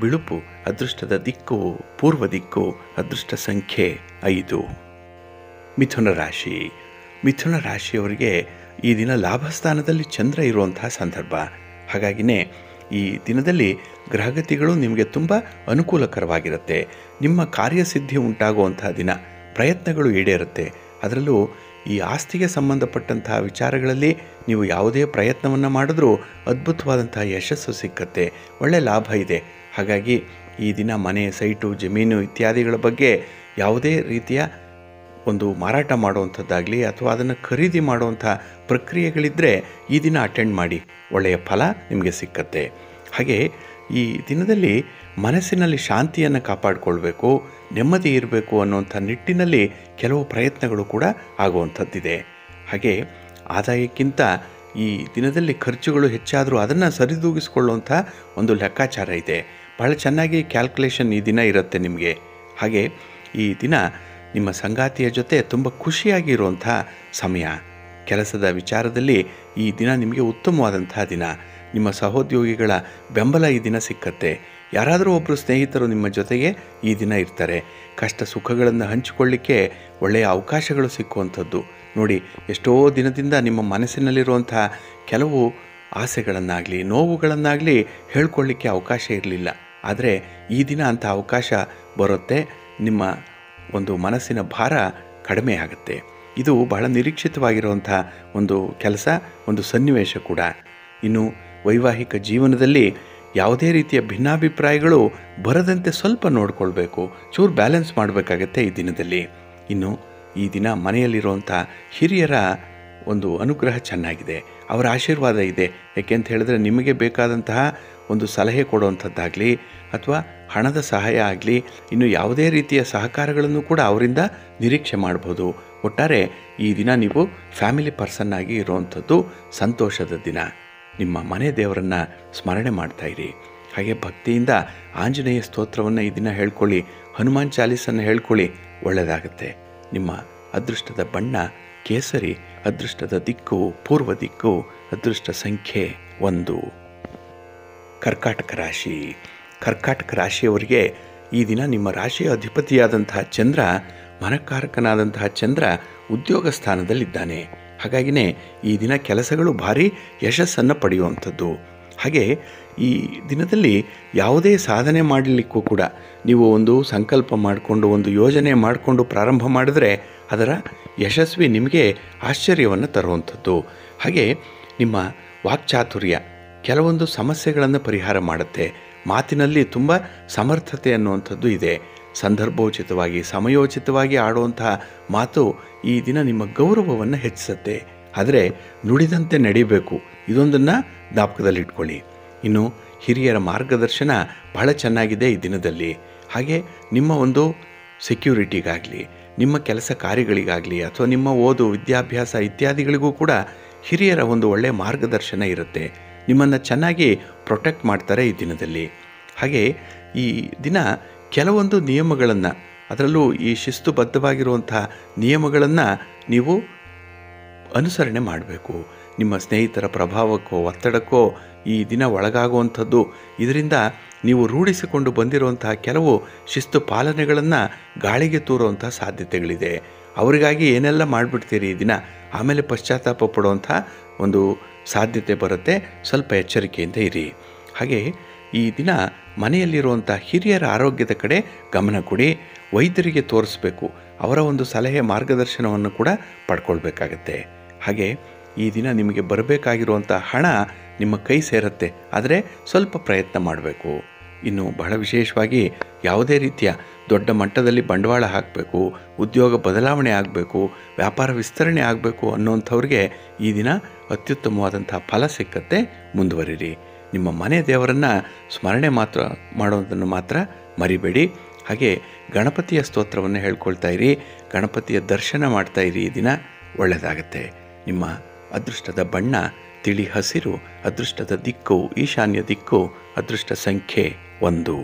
[SPEAKER 1] ಬಿಳುಪು, ಅದೃಷ್ಟದ ದಿಕ್ಕು, ಪೂರ್ವ ದಿಕ್ಕು, ಅದೃಷ್ಟ ಸಂಖ್ಯೆ ಐದು. ಮಿಥುನ ರಾಶಿ. ಮಿಥುನ ರಾಶಿಯವರಿಗೆ ಈ ದಿನ ಲಾಭಸ್ಥಾನದಲ್ಲಿ ಚಂದ್ರ ಇರುವಂತಹ ಸಂದರ್ಭ. ಹಾಗಾಗಿನೇ ಈ ದಿನದಲ್ಲಿ ಗ್ರಹಗತಿಗಳು ನಿಮಗೆ ತುಂಬ ಅನುಕೂಲಕರವಾಗಿರುತ್ತೆ. ನಿಮ್ಮ ಕಾರ್ಯಸಿದ್ಧಿ ಉಂಟಾಗುವಂತಹ ದಿನ, ಪ್ರಯತ್ನಗಳು ಈಡೇರುತ್ತೆ. ಅದರಲ್ಲೂ ಈ ಆಸ್ತಿಗೆ ಸಂಬಂಧಪಟ್ಟಂತಹ ವಿಚಾರಗಳಲ್ಲಿ ನೀವು ಯಾವುದೇ ಪ್ರಯತ್ನವನ್ನು ಮಾಡಿದ್ರೂ ಅದ್ಭುತವಾದಂತಹ ಯಶಸ್ಸು ಸಿಕ್ಕತ್ತೆ. ಒಳ್ಳೆ ಲಾಭ ಇದೆ. ಹಾಗಾಗಿ ಈ ದಿನ ಮನೆ, ಸೈಟು, ಜಮೀನು ಇತ್ಯಾದಿಗಳ ಬಗ್ಗೆ ಯಾವುದೇ ರೀತಿಯ ಒಂದು ಮಾರಾಟ ಮಾಡುವಂಥದ್ದಾಗಲಿ ಅಥವಾ ಅದನ್ನು ಖರೀದಿ ಮಾಡುವಂಥ ಪ್ರಕ್ರಿಯೆಗಳಿದ್ದರೆ ಈ ದಿನ ಅಟೆಂಡ್ ಮಾಡಿ ಒಳ್ಳೆಯ ಫಲ ನಿಮಗೆ ಸಿಕ್ಕತ್ತೆ. ಹಾಗೆ ಈ ದಿನದಲ್ಲಿ ಮನಸ್ಸಿನಲ್ಲಿ ಶಾಂತಿಯನ್ನು ಕಾಪಾಡಿಕೊಳ್ಬೇಕು, ನೆಮ್ಮದಿ ಇರಬೇಕು ಅನ್ನುವಂಥ ನಿಟ್ಟಿನಲ್ಲಿ ಕೆಲವು ಪ್ರಯತ್ನಗಳು ಕೂಡ ಆಗುವಂಥದ್ದಿದೆ. ಹಾಗೆ ಆದಾಯಕ್ಕಿಂತ ಈ ದಿನದಲ್ಲಿ ಖರ್ಚುಗಳು ಹೆಚ್ಚಾದರೂ ಅದನ್ನು ಸರಿದೂಗಿಸಿಕೊಳ್ಳುವಂಥ ಒಂದು ಲೆಕ್ಕಾಚಾರ ಇದೆ. ಭಾಳ ಚೆನ್ನಾಗಿ ಕ್ಯಾಲ್ಕುಲೇಷನ್ ಈ ದಿನ ಇರುತ್ತೆ ನಿಮಗೆ. ಹಾಗೆ ಈ ದಿನ ನಿಮ್ಮ ಸಂಗಾತಿಯ ಜೊತೆ ತುಂಬ ಖುಷಿಯಾಗಿರುವಂಥ ಸಮಯ. ಕೆಲಸದ ವಿಚಾರದಲ್ಲಿ ಈ ದಿನ ನಿಮಗೆ ಉತ್ತಮವಾದಂತಹ ದಿನ. ನಿಮ್ಮ ಸಹೋದ್ಯೋಗಿಗಳ ಬೆಂಬಲ ಈ ದಿನ ಸಿಕ್ಕತ್ತೆ. ಯಾರಾದರೂ ಒಬ್ಬರು ಸ್ನೇಹಿತರು ನಿಮ್ಮ ಜೊತೆಗೆ ಈ ದಿನ ಇರ್ತಾರೆ. ಕಷ್ಟ ಸುಖಗಳನ್ನು ಹಂಚಿಕೊಳ್ಳಿಕ್ಕೆ ಒಳ್ಳೆಯ ಅವಕಾಶಗಳು ಸಿಕ್ಕುವಂಥದ್ದು. ನೋಡಿ, ಎಷ್ಟೋ ದಿನದಿಂದ ನಿಮ್ಮ ಮನಸ್ಸಿನಲ್ಲಿರುವಂಥ ಕೆಲವು ಆಸೆಗಳನ್ನಾಗಲಿ, ನೋವುಗಳನ್ನಾಗಲಿ ಹೇಳ್ಕೊಳ್ಳಿಕ್ಕೆ ಅವಕಾಶ ಇರಲಿಲ್ಲ. ಆದರೆ ಈ ದಿನ ಅಂಥ ಅವಕಾಶ ಬರುತ್ತೆ. ನಿಮ್ಮ ಒಂದು ಮನಸ್ಸಿನ ಭಾರ ಕಡಿಮೆ ಆಗುತ್ತೆ. ಇದು ಬಹಳ ನಿರೀಕ್ಷಿತವಾಗಿರುವಂಥ ಒಂದು ಕೆಲಸ, ಒಂದು ಸನ್ನಿವೇಶ ಕೂಡ. ಇನ್ನು ವೈವಾಹಿಕ ಜೀವನದಲ್ಲಿ ಯಾವುದೇ ರೀತಿಯ ಭಿನ್ನಾಭಿಪ್ರಾಯಗಳು ಬರದಂತೆ ಸ್ವಲ್ಪ ನೋಡಿಕೊಳ್ಬೇಕು. ಚೂರು ಬ್ಯಾಲೆನ್ಸ್ ಮಾಡಬೇಕಾಗತ್ತೆ ಈ ದಿನದಲ್ಲಿ. ಇನ್ನು ಈ ದಿನ ಮನೆಯಲ್ಲಿರುವಂಥ ಹಿರಿಯರ ಒಂದು ಅನುಗ್ರಹ ಚೆನ್ನಾಗಿದೆ. ಅವರ ಆಶೀರ್ವಾದ ಇದೆ. ಯಾಕೆ ಅಂತ ಹೇಳಿದ್ರೆ ನಿಮಗೆ ಬೇಕಾದಂತಹ ಒಂದು ಸಲಹೆ ಕೊಡುವಂಥದ್ದಾಗಲಿ ಅಥವಾ ಹಣದ ಸಹಾಯ ಆಗಲಿ, ಇನ್ನು ಯಾವುದೇ ರೀತಿಯ ಸಹಕಾರಗಳನ್ನು ಕೂಡ ಅವರಿಂದ ನಿರೀಕ್ಷೆ ಮಾಡ್ಬೋದು. ಒಟ್ಟಾರೆ ಈ ದಿನ ನೀವು ಫ್ಯಾಮಿಲಿ ಪರ್ಸನ್ ಆಗಿ ಇರುವಂಥದ್ದು ಸಂತೋಷದ ದಿನ. ನಿಮ್ಮ ಮನೆ ದೇವರನ್ನು ಸ್ಮರಣೆ ಮಾಡ್ತಾ ಇರಿ. ಹಾಗೆ ಭಕ್ತಿಯಿಂದ ಆಂಜನೇಯ ಸ್ತೋತ್ರವನ್ನು ಈ ದಿನ ಹೇಳ್ಕೊಳ್ಳಿ, ಹನುಮಾನ್ ಚಾಲೀಸನ್ನು ಹೇಳ್ಕೊಳ್ಳಿ, ಒಳ್ಳೆಯದಾಗುತ್ತೆ. ನಿಮ್ಮ ಅದೃಷ್ಟದ ಬಣ್ಣ ಕೇಸರಿ ಅದೃಷ್ಟದ ದಿಕ್ಕು ಪೂರ್ವ ದಿಕ್ಕು ಅದೃಷ್ಟ ಸಂಖ್ಯೆ ಒಂದು. ಕರ್ಕಾಟಕ ರಾಶಿ. ಕರ್ಕಾಟಕ ರಾಶಿಯವರಿಗೆ ಈ ದಿನ ನಿಮ್ಮ ರಾಶಿಯ ಅಧಿಪತಿಯಾದಂತಹ ಚಂದ್ರ, ಮನಕಾರಕನಾದಂತಹ ಚಂದ್ರ ಉದ್ಯೋಗ ಸ್ಥಾನದಲ್ಲಿದ್ದಾನೆ. ಹಾಗಾಗಿನೇ ಈ ದಿನ ಕೆಲಸಗಳು ಭಾರಿ ಯಶಸ್ಸನ್ನು ಪಡೆಯುವಂಥದ್ದು. ಹಾಗೆ ಈ ದಿನದಲ್ಲಿ ಯಾವುದೇ ಸಾಧನೆ ಮಾಡಲಿಕ್ಕೂ ಕೂಡ ನೀವು ಒಂದು ಸಂಕಲ್ಪ ಮಾಡಿಕೊಂಡು, ಒಂದು ಯೋಜನೆ ಮಾಡಿಕೊಂಡು ಪ್ರಾರಂಭ ಮಾಡಿದರೆ ಅದರ ಯಶಸ್ವಿ ನಿಮಗೆ ಆಶ್ಚರ್ಯವನ್ನು ತರುವಂಥದ್ದು. ಹಾಗೆ ನಿಮ್ಮ ವಾಕ್ಚಾತುರ್ಯ ಕೆಲವೊಂದು ಸಮಸ್ಯೆಗಳನ್ನು ಪರಿಹಾರ ಮಾಡುತ್ತೆ. ಮಾತಿನಲ್ಲಿ ತುಂಬ ಸಮರ್ಥತೆ ಅನ್ನುವಂಥದ್ದು ಇದೆ. ಸಂದರ್ಭೋಚಿತವಾಗಿ, ಸಮಯೋಚಿತವಾಗಿ ಆಡುವಂತಹ ಮಾತು ಈ ದಿನ ನಿಮ್ಮ ಗೌರವವನ್ನು ಹೆಚ್ಚಿಸುತ್ತೆ. ಆದರೆ ನುಡಿದಂತೆ ನಡಿಬೇಕು. ಇದೊಂದನ್ನು ಜ್ಞಾಪಕದಲ್ಲಿಟ್ಕೊಳ್ಳಿ. ಇನ್ನು ಹಿರಿಯರ ಮಾರ್ಗದರ್ಶನ ಬಹಳ ಚೆನ್ನಾಗಿದೆ ಈ ದಿನದಲ್ಲಿ. ಹಾಗೆ ನಿಮ್ಮ ಒಂದು ಸೆಕ್ಯೂರಿಟಿಗಾಗಲಿ ನಿಮ್ಮ ಕೆಲಸ ಕಾರ್ಯಗಳಿಗಾಗಲಿ ಅಥವಾ ನಿಮ್ಮ ಓದು, ವಿದ್ಯಾಭ್ಯಾಸ ಇತ್ಯಾದಿಗಳಿಗೂ ಕೂಡ ಹಿರಿಯರ ಒಂದು ಒಳ್ಳೆಯ ಮಾರ್ಗದರ್ಶನ ಇರುತ್ತೆ. ನಿಮ್ಮನ್ನು ಚೆನ್ನಾಗಿ ಪ್ರೊಟೆಕ್ಟ್ ಮಾಡ್ತಾರೆ ಈ ದಿನದಲ್ಲಿ. ಹಾಗೆ ಈ ದಿನ ಕೆಲವೊಂದು ನಿಯಮಗಳನ್ನು, ಅದರಲ್ಲೂ ಈ ಶಿಸ್ತುಬದ್ಧವಾಗಿರುವಂಥ ನಿಯಮಗಳನ್ನು ನೀವು ಅನುಸರಣೆ ಮಾಡಬೇಕು. ನಿಮ್ಮ ಸ್ನೇಹಿತರ ಪ್ರಭಾವಕ್ಕೋ, ಒತ್ತಡಕ್ಕೋ ಈ ದಿನ ಒಳಗಾಗುವಂಥದ್ದು. ಇದರಿಂದ ನೀವು ರೂಢಿಸಿಕೊಂಡು ಬಂದಿರುವಂತಹ ಕೆಲವು ಶಿಸ್ತು ಪಾಲನೆಗಳನ್ನು ಗಾಳಿಗೆ ತೂರುವಂಥ ಸಾಧ್ಯತೆಗಳಿದೆ. ಅವರಿಗಾಗಿ ಏನೆಲ್ಲ ಮಾಡಿಬಿಡ್ತೀರಿ ಈ ದಿನ? ಆಮೇಲೆ ಪಶ್ಚಾತ್ತಾಪ ಪಡುವಂಥ ಒಂದು ಸಾಧ್ಯತೆ ಬರುತ್ತೆ. ಸ್ವಲ್ಪ ಎಚ್ಚರಿಕೆಯಿಂದ ಇರಿ. ಹಾಗೆ ಈ ದಿನ ಮನೆಯಲ್ಲಿರುವಂಥ ಹಿರಿಯರ ಆರೋಗ್ಯದ ಕಡೆ ಗಮನ ಕೊಡಿ. ವೈದ್ಯರಿಗೆ ತೋರಿಸ್ಬೇಕು. ಅವರ ಒಂದು ಸಲಹೆ ಮಾರ್ಗದರ್ಶನವನ್ನು ಕೂಡ ಪಡ್ಕೊಳ್ಬೇಕಾಗತ್ತೆ. ಹಾಗೆ ಈ ದಿನ ನಿಮಗೆ ಬರಬೇಕಾಗಿರುವಂಥ ಹಣ ನಿಮ್ಮ ಕೈ ಸೇರುತ್ತೆ, ಆದರೆ ಸ್ವಲ್ಪ ಪ್ರಯತ್ನ ಮಾಡಬೇಕು. ಇನ್ನು ಬಹಳ ವಿಶೇಷವಾಗಿ ಯಾವುದೇ ರೀತಿಯ ದೊಡ್ಡ ಮಟ್ಟದಲ್ಲಿ ಬಂಡವಾಳ ಹಾಕಬೇಕು, ಉದ್ಯೋಗ ಬದಲಾವಣೆ ಆಗಬೇಕು, ವ್ಯಾಪಾರ ವಿಸ್ತರಣೆ ಆಗಬೇಕು ಅನ್ನೋಂಥವ್ರಿಗೆ ಈ ದಿನ ಅತ್ಯುತ್ತಮವಾದಂಥ ಫಲ ಸಿಕ್ಕತ್ತೆ ಮುಂದುವರಿರಿ. ನಿಮ್ಮ ಮನೆ ದೇವರನ್ನು ಸ್ಮರಣೆ ಮಾತ್ರ ಮಾಡೋದನ್ನು ಮಾತ್ರ ಮರಿಬೇಡಿ. ಹಾಗೆ ಗಣಪತಿಯ ಸ್ತೋತ್ರವನ್ನು ಹೇಳ್ಕೊಳ್ತಾ ಇರಿ, ಗಣಪತಿಯ ದರ್ಶನ ಮಾಡ್ತಾ ಇರಿ, ಈ ದಿನ ಒಳ್ಳೆಯದಾಗತ್ತೆ. ನಿಮ್ಮ ಅದೃಷ್ಟದ ಬಣ್ಣ ತಿಳಿ ಹಸಿರು, ಅದೃಷ್ಟದ ದಿಕ್ಕು, ಈಶಾನ್ಯ ದಿಕ್ಕು, ಅದೃಷ್ಟ ಸಂಖ್ಯೆ ಒಂದು.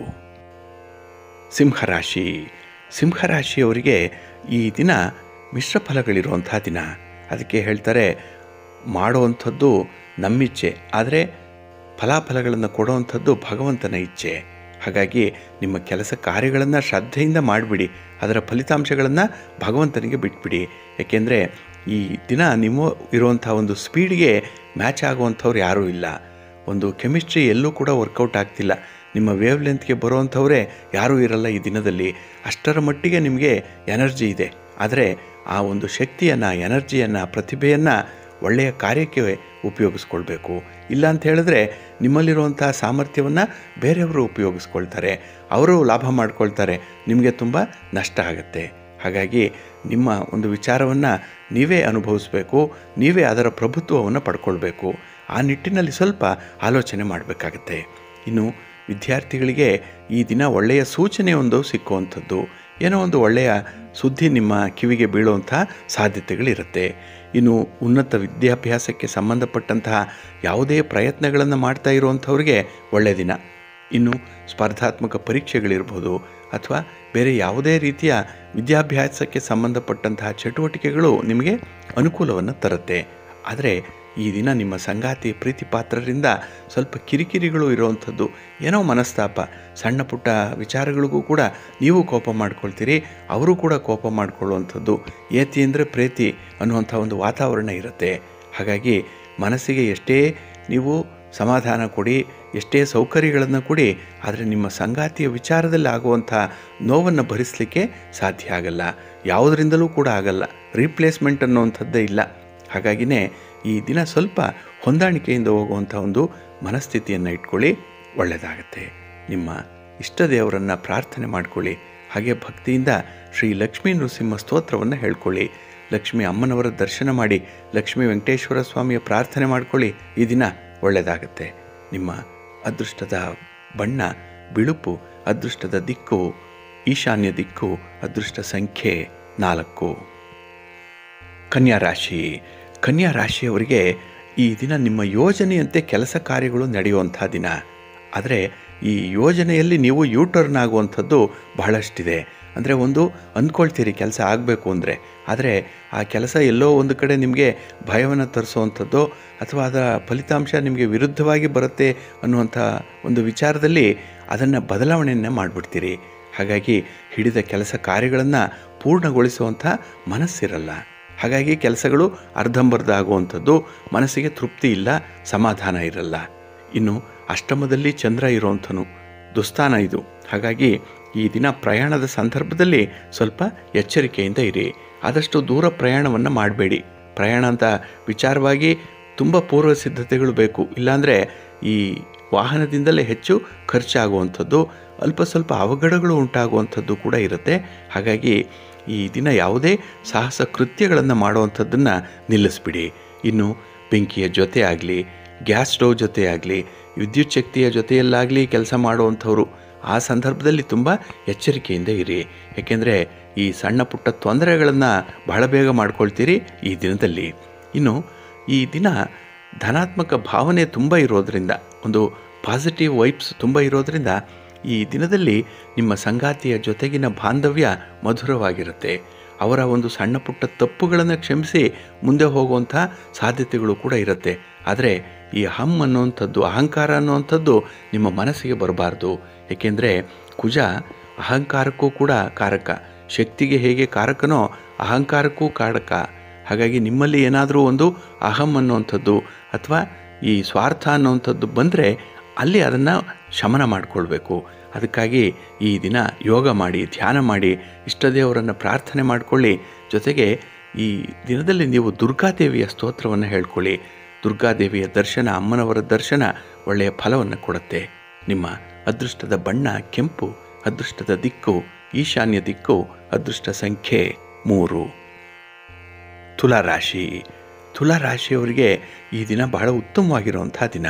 [SPEAKER 1] ಸಿಂಹರಾಶಿ. ಸಿಂಹರಾಶಿಯವರಿಗೆ ಈ ದಿನ ಮಿಶ್ರ ಫಲಗಳಿರುವಂಥ ದಿನ. ಅದಕ್ಕೆ ಹೇಳ್ತಾರೆ, ಮಾಡುವಂಥದ್ದು ನಮ್ಮಿಚ್ಛೆ, ಆದರೆ ಫಲಾಫಲಗಳನ್ನು ಕೊಡುವಂಥದ್ದು ಭಗವಂತನ ಇಚ್ಛೆ. ಹಾಗಾಗಿ ನಿಮ್ಮ ಕೆಲಸ ಕಾರ್ಯಗಳನ್ನು ಶ್ರದ್ಧೆಯಿಂದ ಮಾಡಿಬಿಡಿ. ಅದರ ಫಲಿತಾಂಶಗಳನ್ನು ಭಗವಂತನಿಗೆ ಬಿಟ್ಬಿಡಿ. ಏಕೆಂದರೆ ಈ ದಿನ ನಿಮ್ಮ ಇರುವಂಥ ಒಂದು ಸ್ಪೀಡ್ಗೆ ಮ್ಯಾಚ್ ಆಗುವಂಥವ್ರು ಯಾರೂ ಇಲ್ಲ. ಒಂದು ಕೆಮಿಸ್ಟ್ರಿ ಎಲ್ಲೂ ಕೂಡ ವರ್ಕೌಟ್ ಆಗ್ತಿಲ್ಲ. ನಿಮ್ಮ ವೇವ್ ಲೆಂತ್ಗೆ ಬರುವಂಥವರೇ ಯಾರೂ ಇರಲ್ಲ ಈ ದಿನದಲ್ಲಿ. ಅಷ್ಟರ ಮಟ್ಟಿಗೆ ನಿಮಗೆ ಎನರ್ಜಿ ಇದೆ. ಆದರೆ ಆ ಒಂದು ಶಕ್ತಿಯನ್ನು, ಎನರ್ಜಿಯನ್ನು, ಪ್ರತಿಭೆಯನ್ನು ಒಳ್ಳೆಯ ಕಾರ್ಯಕ್ಕೆ ಉಪಯೋಗಿಸ್ಕೊಳ್ಬೇಕು. ಇಲ್ಲ ಅಂತ ಹೇಳಿದ್ರೆ ನಿಮ್ಮಲ್ಲಿರುವಂಥ ಸಾಮರ್ಥ್ಯವನ್ನು ಬೇರೆಯವರು ಉಪಯೋಗಿಸ್ಕೊಳ್ತಾರೆ. ಅವರು ಲಾಭ ಮಾಡ್ಕೊಳ್ತಾರೆ. ನಿಮಗೆ ತುಂಬ ನಷ್ಟ ಆಗುತ್ತೆ. ಹಾಗಾಗಿ ನಿಮ್ಮ ಒಂದು ವಿಚಾರವನ್ನು ನೀವೇ ಅನುಭವಿಸಬೇಕು, ನೀವೇ ಅದರ ಪ್ರಭುತ್ವವನ್ನು ಪಡ್ಕೊಳ್ಬೇಕು. ಆ ನಿಟ್ಟಿನಲ್ಲಿ ಸ್ವಲ್ಪ ಆಲೋಚನೆ ಮಾಡಬೇಕಾಗತ್ತೆ. ಇನ್ನು ವಿದ್ಯಾರ್ಥಿಗಳಿಗೆ ಈ ದಿನ ಒಳ್ಳೆಯ ಸೂಚನೆ ಒಂದು ಸಿಕ್ಕುವಂಥದ್ದು. ಏನೋ ಒಂದು ಒಳ್ಳೆಯ ಸುದ್ದಿ ನಿಮ್ಮ ಕಿವಿಗೆ ಬೀಳುವಂಥ ಸಾಧ್ಯತೆಗಳಿರುತ್ತೆ. ಇನ್ನು ಉನ್ನತ ವಿದ್ಯಾಭ್ಯಾಸಕ್ಕೆ ಸಂಬಂಧಪಟ್ಟಂತಹ ಯಾವುದೇ ಪ್ರಯತ್ನಗಳನ್ನು ಮಾಡ್ತಾ ಇರುವಂಥವ್ರಿಗೆ ಒಳ್ಳೆಯ ದಿನ. ಇನ್ನು ಸ್ಪರ್ಧಾತ್ಮಕ ಪರೀಕ್ಷೆಗಳಿರ್ಬೋದು ಅಥವಾ ಬೇರೆ ಯಾವುದೇ ರೀತಿಯ ವಿದ್ಯಾಭ್ಯಾಸಕ್ಕೆ ಸಂಬಂಧಪಟ್ಟಂತಹ ಚಟುವಟಿಕೆಗಳು ನಿಮಗೆ ಅನುಕೂಲವನ್ನು ತರುತ್ತೆ. ಆದರೆ ಈ ದಿನ ನಿಮ್ಮ ಸಂಗಾತಿ ಪ್ರೀತಿ ಪಾತ್ರರಿಂದ ಸ್ವಲ್ಪ ಕಿರಿಕಿರಿಗಳು ಇರುವಂಥದ್ದು ಏನೋ ಮನಸ್ತಾಪ. ಸಣ್ಣ ಪುಟ್ಟ ವಿಚಾರಗಳಿಗೂ ಕೂಡ ನೀವು ಕೋಪ ಮಾಡ್ಕೊಳ್ತೀರಿ, ಅವರು ಕೂಡ ಕೋಪ ಮಾಡಿಕೊಳ್ಳುವಂಥದ್ದು. ಏತಿ ಅಂದರೆ ಪ್ರೀತಿ ಅನ್ನುವಂಥ ಒಂದು ವಾತಾವರಣ ಇರುತ್ತೆ. ಹಾಗಾಗಿ ಮನಸ್ಸಿಗೆ ಎಷ್ಟೇ ನೀವು ಸಮಾಧಾನ ಕೊಡಿ, ಎಷ್ಟೇ ಸೌಕರ್ಯಗಳನ್ನು ಕೊಡಿ, ಆದರೆ ನಿಮ್ಮ ಸಂಗಾತಿಯ ವಿಚಾರದಲ್ಲಿ ಆಗುವಂಥ ನೋವನ್ನು ಭರಿಸಲಿಕ್ಕೆ ಸಾಧ್ಯ ಆಗಲ್ಲ. ಯಾವುದರಿಂದಲೂ ಕೂಡ ಆಗಲ್ಲ. ರೀಪ್ಲೇಸ್ಮೆಂಟ್ ಅನ್ನುವಂಥದ್ದೇ ಇಲ್ಲ. ಹಾಗಾಗಿನೇ ಈ ದಿನ ಸ್ವಲ್ಪ ಹೊಂದಾಣಿಕೆಯಿಂದ ಹೋಗುವಂಥ ಒಂದು ಮನಸ್ಥಿತಿಯನ್ನು ಇಟ್ಕೊಳ್ಳಿ, ಒಳ್ಳೆಯದಾಗತ್ತೆ. ನಿಮ್ಮ ಇಷ್ಟ ದೇವರನ್ನು ಪ್ರಾರ್ಥನೆ ಮಾಡಿಕೊಳ್ಳಿ. ಹಾಗೆ ಭಕ್ತಿಯಿಂದ ಶ್ರೀ ಲಕ್ಷ್ಮೀ ನೃಸಿಂಹ ಸ್ತೋತ್ರವನ್ನು ಹೇಳ್ಕೊಳ್ಳಿ. ಲಕ್ಷ್ಮೀ ಅಮ್ಮನವರ ದರ್ಶನ ಮಾಡಿ, ಲಕ್ಷ್ಮೀ ವೆಂಕಟೇಶ್ವರ ಸ್ವಾಮಿಯ ಪ್ರಾರ್ಥನೆ ಮಾಡ್ಕೊಳ್ಳಿ ಈ ದಿನ. ಒಳ್ಳೆಯದಾಗತ್ತೆ. ನಿಮ್ಮ ಅದೃಷ್ಟದ ಬಣ್ಣ, ಬಿಳುಪು, ಅದೃಷ್ಟದ ದಿಕ್ಕು, ಈಶಾನ್ಯ ದಿಕ್ಕು, ಅದೃಷ್ಟ ಸಂಖ್ಯೆ ನಾಲ್ಕು. ಕನ್ಯಾ ರಾಶಿ. ಕನ್ಯಾ ರಾಶಿಯವರಿಗೆ ಈ ದಿನ ನಿಮ್ಮ ಯೋಜನೆಯಂತೆ ಕೆಲಸ ಕಾರ್ಯಗಳು ನಡೆಯುವಂಥ ದಿನ. ಆದರೆ ಈ ಯೋಜನೆಯಲ್ಲಿ ನೀವು ಯೂಟರ್ನ್ ಆಗುವಂಥದ್ದು ಬಹಳಷ್ಟಿದೆ. ಅಂದರೆ ಒಂದು ಅಂದ್ಕೊಳ್ತೀರಿ ಕೆಲಸ ಆಗಬೇಕು ಅಂದರೆ. ಆದರೆ ಆ ಕೆಲಸ ಎಲ್ಲೋ ಒಂದು ಕಡೆ ನಿಮಗೆ ಭಯವನ್ನು ತರಿಸುವಂಥದ್ದು ಅಥವಾ ಅದರ ಫಲಿತಾಂಶ ನಿಮಗೆ ವಿರುದ್ಧವಾಗಿ ಬರುತ್ತೆ ಅನ್ನುವಂಥ ಒಂದು ವಿಚಾರದಲ್ಲಿ ಅದನ್ನು ಬದಲಾವಣೆಯನ್ನು ಮಾಡಿಬಿಡ್ತೀರಿ. ಹಾಗಾಗಿ ಹಿಡಿದ ಕೆಲಸ ಕಾರ್ಯಗಳನ್ನು ಪೂರ್ಣಗೊಳಿಸುವಂಥ ಮನಸ್ಸಿರಲ್ಲ. ಹಾಗಾಗಿ ಕೆಲಸಗಳು ಅರ್ಧಂಬರ್ಧ ಆಗುವಂಥದ್ದು ಮನಸ್ಸಿಗೆ ತೃಪ್ತಿ ಇಲ್ಲ, ಸಮಾಧಾನ ಇರಲ್ಲ. ಇನ್ನು ಅಷ್ಟಮದಲ್ಲಿ ಚಂದ್ರ ಇರುವಂಥನು, ದುಸ್ಥಾನ ಇದು. ಹಾಗಾಗಿ ಈ ದಿನ ಪ್ರಯಾಣದ ಸಂದರ್ಭದಲ್ಲಿ ಸ್ವಲ್ಪ ಎಚ್ಚರಿಕೆಯಿಂದ ಇರಿ. ಆದಷ್ಟು ದೂರ ಪ್ರಯಾಣವನ್ನು ಮಾಡಬೇಡಿ. ಪ್ರಯಾಣ ಅಂತ ವಿಚಾರವಾಗಿ ತುಂಬ ಪೂರ್ವ ಸಿದ್ಧತೆಗಳು ಬೇಕು. ಇಲ್ಲಾಂದರೆ ಈ ವಾಹನದಿಂದಲೇ ಹೆಚ್ಚು ಖರ್ಚಾಗುವಂಥದ್ದು, ಅಲ್ಪ ಸ್ವಲ್ಪ ಅವಘಡಗಳು ಉಂಟಾಗುವಂಥದ್ದು ಕೂಡ ಇರುತ್ತೆ. ಹಾಗಾಗಿ ಈ ದಿನ ಯಾವುದೇ ಸಾಹಸ ಕೃತ್ಯಗಳನ್ನು ಮಾಡುವಂಥದ್ದನ್ನು ನಿಲ್ಲಿಸ್ಬಿಡಿ. ಇನ್ನು ಬೆಂಕಿಯ ಜೊತೆ ಆಗಲಿ, ಗ್ಯಾಸ್ ಸ್ಟೋವ್ ಜೊತೆ ಆಗಲಿ ವಿದ್ಯುಚ್ಛಕ್ತಿಯ ಜೊತೆಯಲ್ಲಾಗಲಿ ಕೆಲಸ ಮಾಡುವಂಥವ್ರು ಆ ಸಂದರ್ಭದಲ್ಲಿ ತುಂಬ ಎಚ್ಚರಿಕೆಯಿಂದ ಇರಿ. ಏಕೆಂದರೆ ಈ ಸಣ್ಣ ಪುಟ್ಟ ತೊಂದರೆಗಳನ್ನು ಬಹಳ ಬೇಗ ಮಾಡ್ಕೊಳ್ತೀರಿ ಈ ದಿನದಲ್ಲಿ. ಇನ್ನು ಈ ದಿನ ಧನಾತ್ಮಕ ಭಾವನೆ ತುಂಬ ಇರೋದರಿಂದ, ಒಂದು ಪಾಸಿಟಿವ್ ವೈಬ್ಸ್ ತುಂಬ ಇರೋದರಿಂದ ಈ ದಿನದಲ್ಲಿ ನಿಮ್ಮ ಸಂಗಾತಿಯ ಜೊತೆಗಿನ ಬಾಂಧವ್ಯ ಮಧುರವಾಗಿರುತ್ತೆ. ಅವರ ಒಂದು ಸಣ್ಣ ಪುಟ್ಟ ತಪ್ಪುಗಳನ್ನು ಕ್ಷಮಿಸಿ ಮುಂದೆ ಹೋಗುವಂಥ ಸಾಧ್ಯತೆಗಳು ಕೂಡ ಇರುತ್ತೆ. ಆದರೆ ಈ ಹಮ್ ಅನ್ನುವಂಥದ್ದು, ಅಹಂಕಾರ ಅನ್ನುವಂಥದ್ದು ನಿಮ್ಮ ಮನಸ್ಸಿಗೆ ಬರಬಾರ್ದು. ಏಕೆಂದರೆ ಕುಜ ಅಹಂಕಾರಕ್ಕೂ ಕೂಡ ಕಾರಕ. ಶಕ್ತಿಗೆ ಹೇಗೆ ಕಾರಕನೋ ಅಹಂಕಾರಕ್ಕೂ ಕಾರಕ. ಹಾಗಾಗಿ ನಿಮ್ಮಲ್ಲಿ ಏನಾದರೂ ಒಂದು ಅಹಂ ಅನ್ನುವಂಥದ್ದು ಅಥವಾ ಈ ಸ್ವಾರ್ಥ ಅನ್ನುವಂಥದ್ದು ಬಂದರೆ ಅಲ್ಲಿ ಅದನ್ನು ಶಮನ ಮಾಡಿಕೊಳ್ಬೇಕು. ಅದಕ್ಕಾಗಿ ಈ ದಿನ ಯೋಗ ಮಾಡಿ, ಧ್ಯಾನ ಮಾಡಿ ಇಷ್ಟದೇವರನ್ನು ಪ್ರಾರ್ಥನೆ ಮಾಡಿಕೊಳ್ಳಿ. ಜೊತೆಗೆ ಈ ದಿನದಲ್ಲಿ ನೀವು ದುರ್ಗಾದೇವಿಯ ಸ್ತೋತ್ರವನ್ನು ಹೇಳ್ಕೊಳ್ಳಿ. ದುರ್ಗಾದೇವಿಯ ದರ್ಶನ, ಅಮ್ಮನವರ ದರ್ಶನ ಒಳ್ಳೆಯ ಫಲವನ್ನು ಕೊಡುತ್ತೆ. ನಿಮ್ಮ ಅದೃಷ್ಟದ ಬಣ್ಣ ಕೆಂಪು, ಅದೃಷ್ಟದ ದಿಕ್ಕು ಈಶಾನ್ಯ ದಿಕ್ಕು ಅದೃಷ್ಟ ಸಂಖ್ಯೆ ಮೂರು. ತುಲಾರಾಶಿ. ತುಲಾರಾಶಿಯವರಿಗೆ ಈ ದಿನ ಬಹಳ ಉತ್ತಮವಾಗಿರುವಂಥ ದಿನ.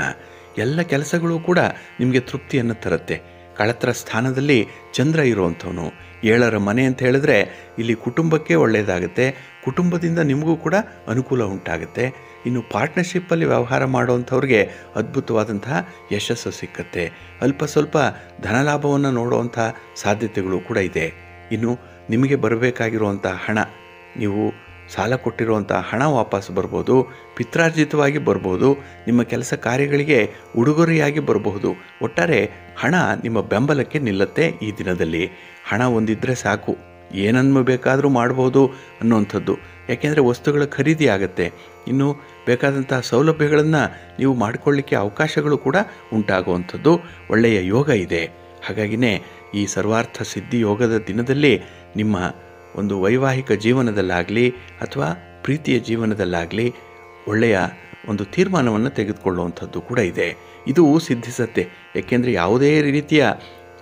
[SPEAKER 1] ಎಲ್ಲ ಕೆಲಸಗಳು ಕೂಡ ನಿಮಗೆ ತೃಪ್ತಿಯನ್ನು ತರುತ್ತೆ. ಕಳತ್ರ ಸ್ಥಾನದಲ್ಲಿ ಚಂದ್ರ ಇರುವಂಥವನು. ಏಳರ ಮನೆ ಅಂತ ಹೇಳಿದ್ರೆ ಇಲ್ಲಿ ಕುಟುಂಬಕ್ಕೆ ಒಳ್ಳೆಯದಾಗುತ್ತೆ. ಕುಟುಂಬದಿಂದ ನಿಮಗೂ ಕೂಡ ಅನುಕೂಲ ಉಂಟಾಗುತ್ತೆ. ಇನ್ನು ಪಾರ್ಟ್ನರ್ಶಿಪ್ಪಲ್ಲಿ ವ್ಯವಹಾರ ಮಾಡುವಂಥವ್ರಿಗೆ ಅದ್ಭುತವಾದಂತಹ ಯಶಸ್ಸು ಸಿಕ್ಕತ್ತೆ. ಅಲ್ಪ ಸ್ವಲ್ಪ ಧನಲಾಭವನ್ನು ನೋಡುವಂಥ ಸಾಧ್ಯತೆಗಳು ಕೂಡ ಇದೆ. ಇನ್ನು ನಿಮಗೆ ಬರಬೇಕಾಗಿರುವಂಥ ಹಣ ನೀವು ಸಾಲ ಕೊಟ್ಟಿರುವಂಥ ಹಣ ವಾಪಸ್ ಬರ್ಬೋದು, ಪಿತ್ರಾರ್ಜಿತವಾಗಿ ಬರ್ಬೋದು, ನಿಮ್ಮ ಕೆಲಸ ಕಾರ್ಯಗಳಿಗೆ ಉಡುಗೊರೆಯಾಗಿ ಬರಬಹುದು. ಒಟ್ಟಾರೆ ಹಣ ನಿಮ್ಮ ಬೆಂಬಲಕ್ಕೆ ನಿಲ್ಲತ್ತೆ ಈ ದಿನದಲ್ಲಿ. ಹಣ ಒಂದಿದ್ದರೆ ಸಾಕು. ಏನನ್ನು ಬೇಕಾದರೂ ಮಾಡ್ಬೋದು ಅನ್ನುವಂಥದ್ದು. ಯಾಕೆಂದರೆ ವಸ್ತುಗಳ ಖರೀದಿ ಆಗುತ್ತೆ. ಇನ್ನು ಬೇಕಾದಂತಹ ಸೌಲಭ್ಯಗಳನ್ನು ನೀವು ಮಾಡಿಕೊಳ್ಳಿಕ್ಕೆ ಅವಕಾಶಗಳು ಕೂಡ ಉಂಟಾಗುವಂಥದ್ದು. ಒಳ್ಳೆಯ ಯೋಗ ಇದೆ. ಹಾಗಾಗಿನೇ ಈ ಸರ್ವಾರ್ಥ ಸಿದ್ಧಿ ಯೋಗದ ದಿನದಲ್ಲಿ ನಿಮ್ಮ ಒಂದು ವೈವಾಹಿಕ ಜೀವನದಲ್ಲಾಗಲಿ ಅಥವಾ ಪ್ರೀತಿಯ ಜೀವನದಲ್ಲಾಗಲಿ ಒಳ್ಳೆಯ ಒಂದು ತೀರ್ಮಾನವನ್ನು ತೆಗೆದುಕೊಳ್ಳುವಂಥದ್ದು ಕೂಡ ಇದೆ. ಇದು ಸಿದ್ಧಿಸತ್ತೆ. ಏಕೆಂದರೆ ಯಾವುದೇ ರೀತಿಯ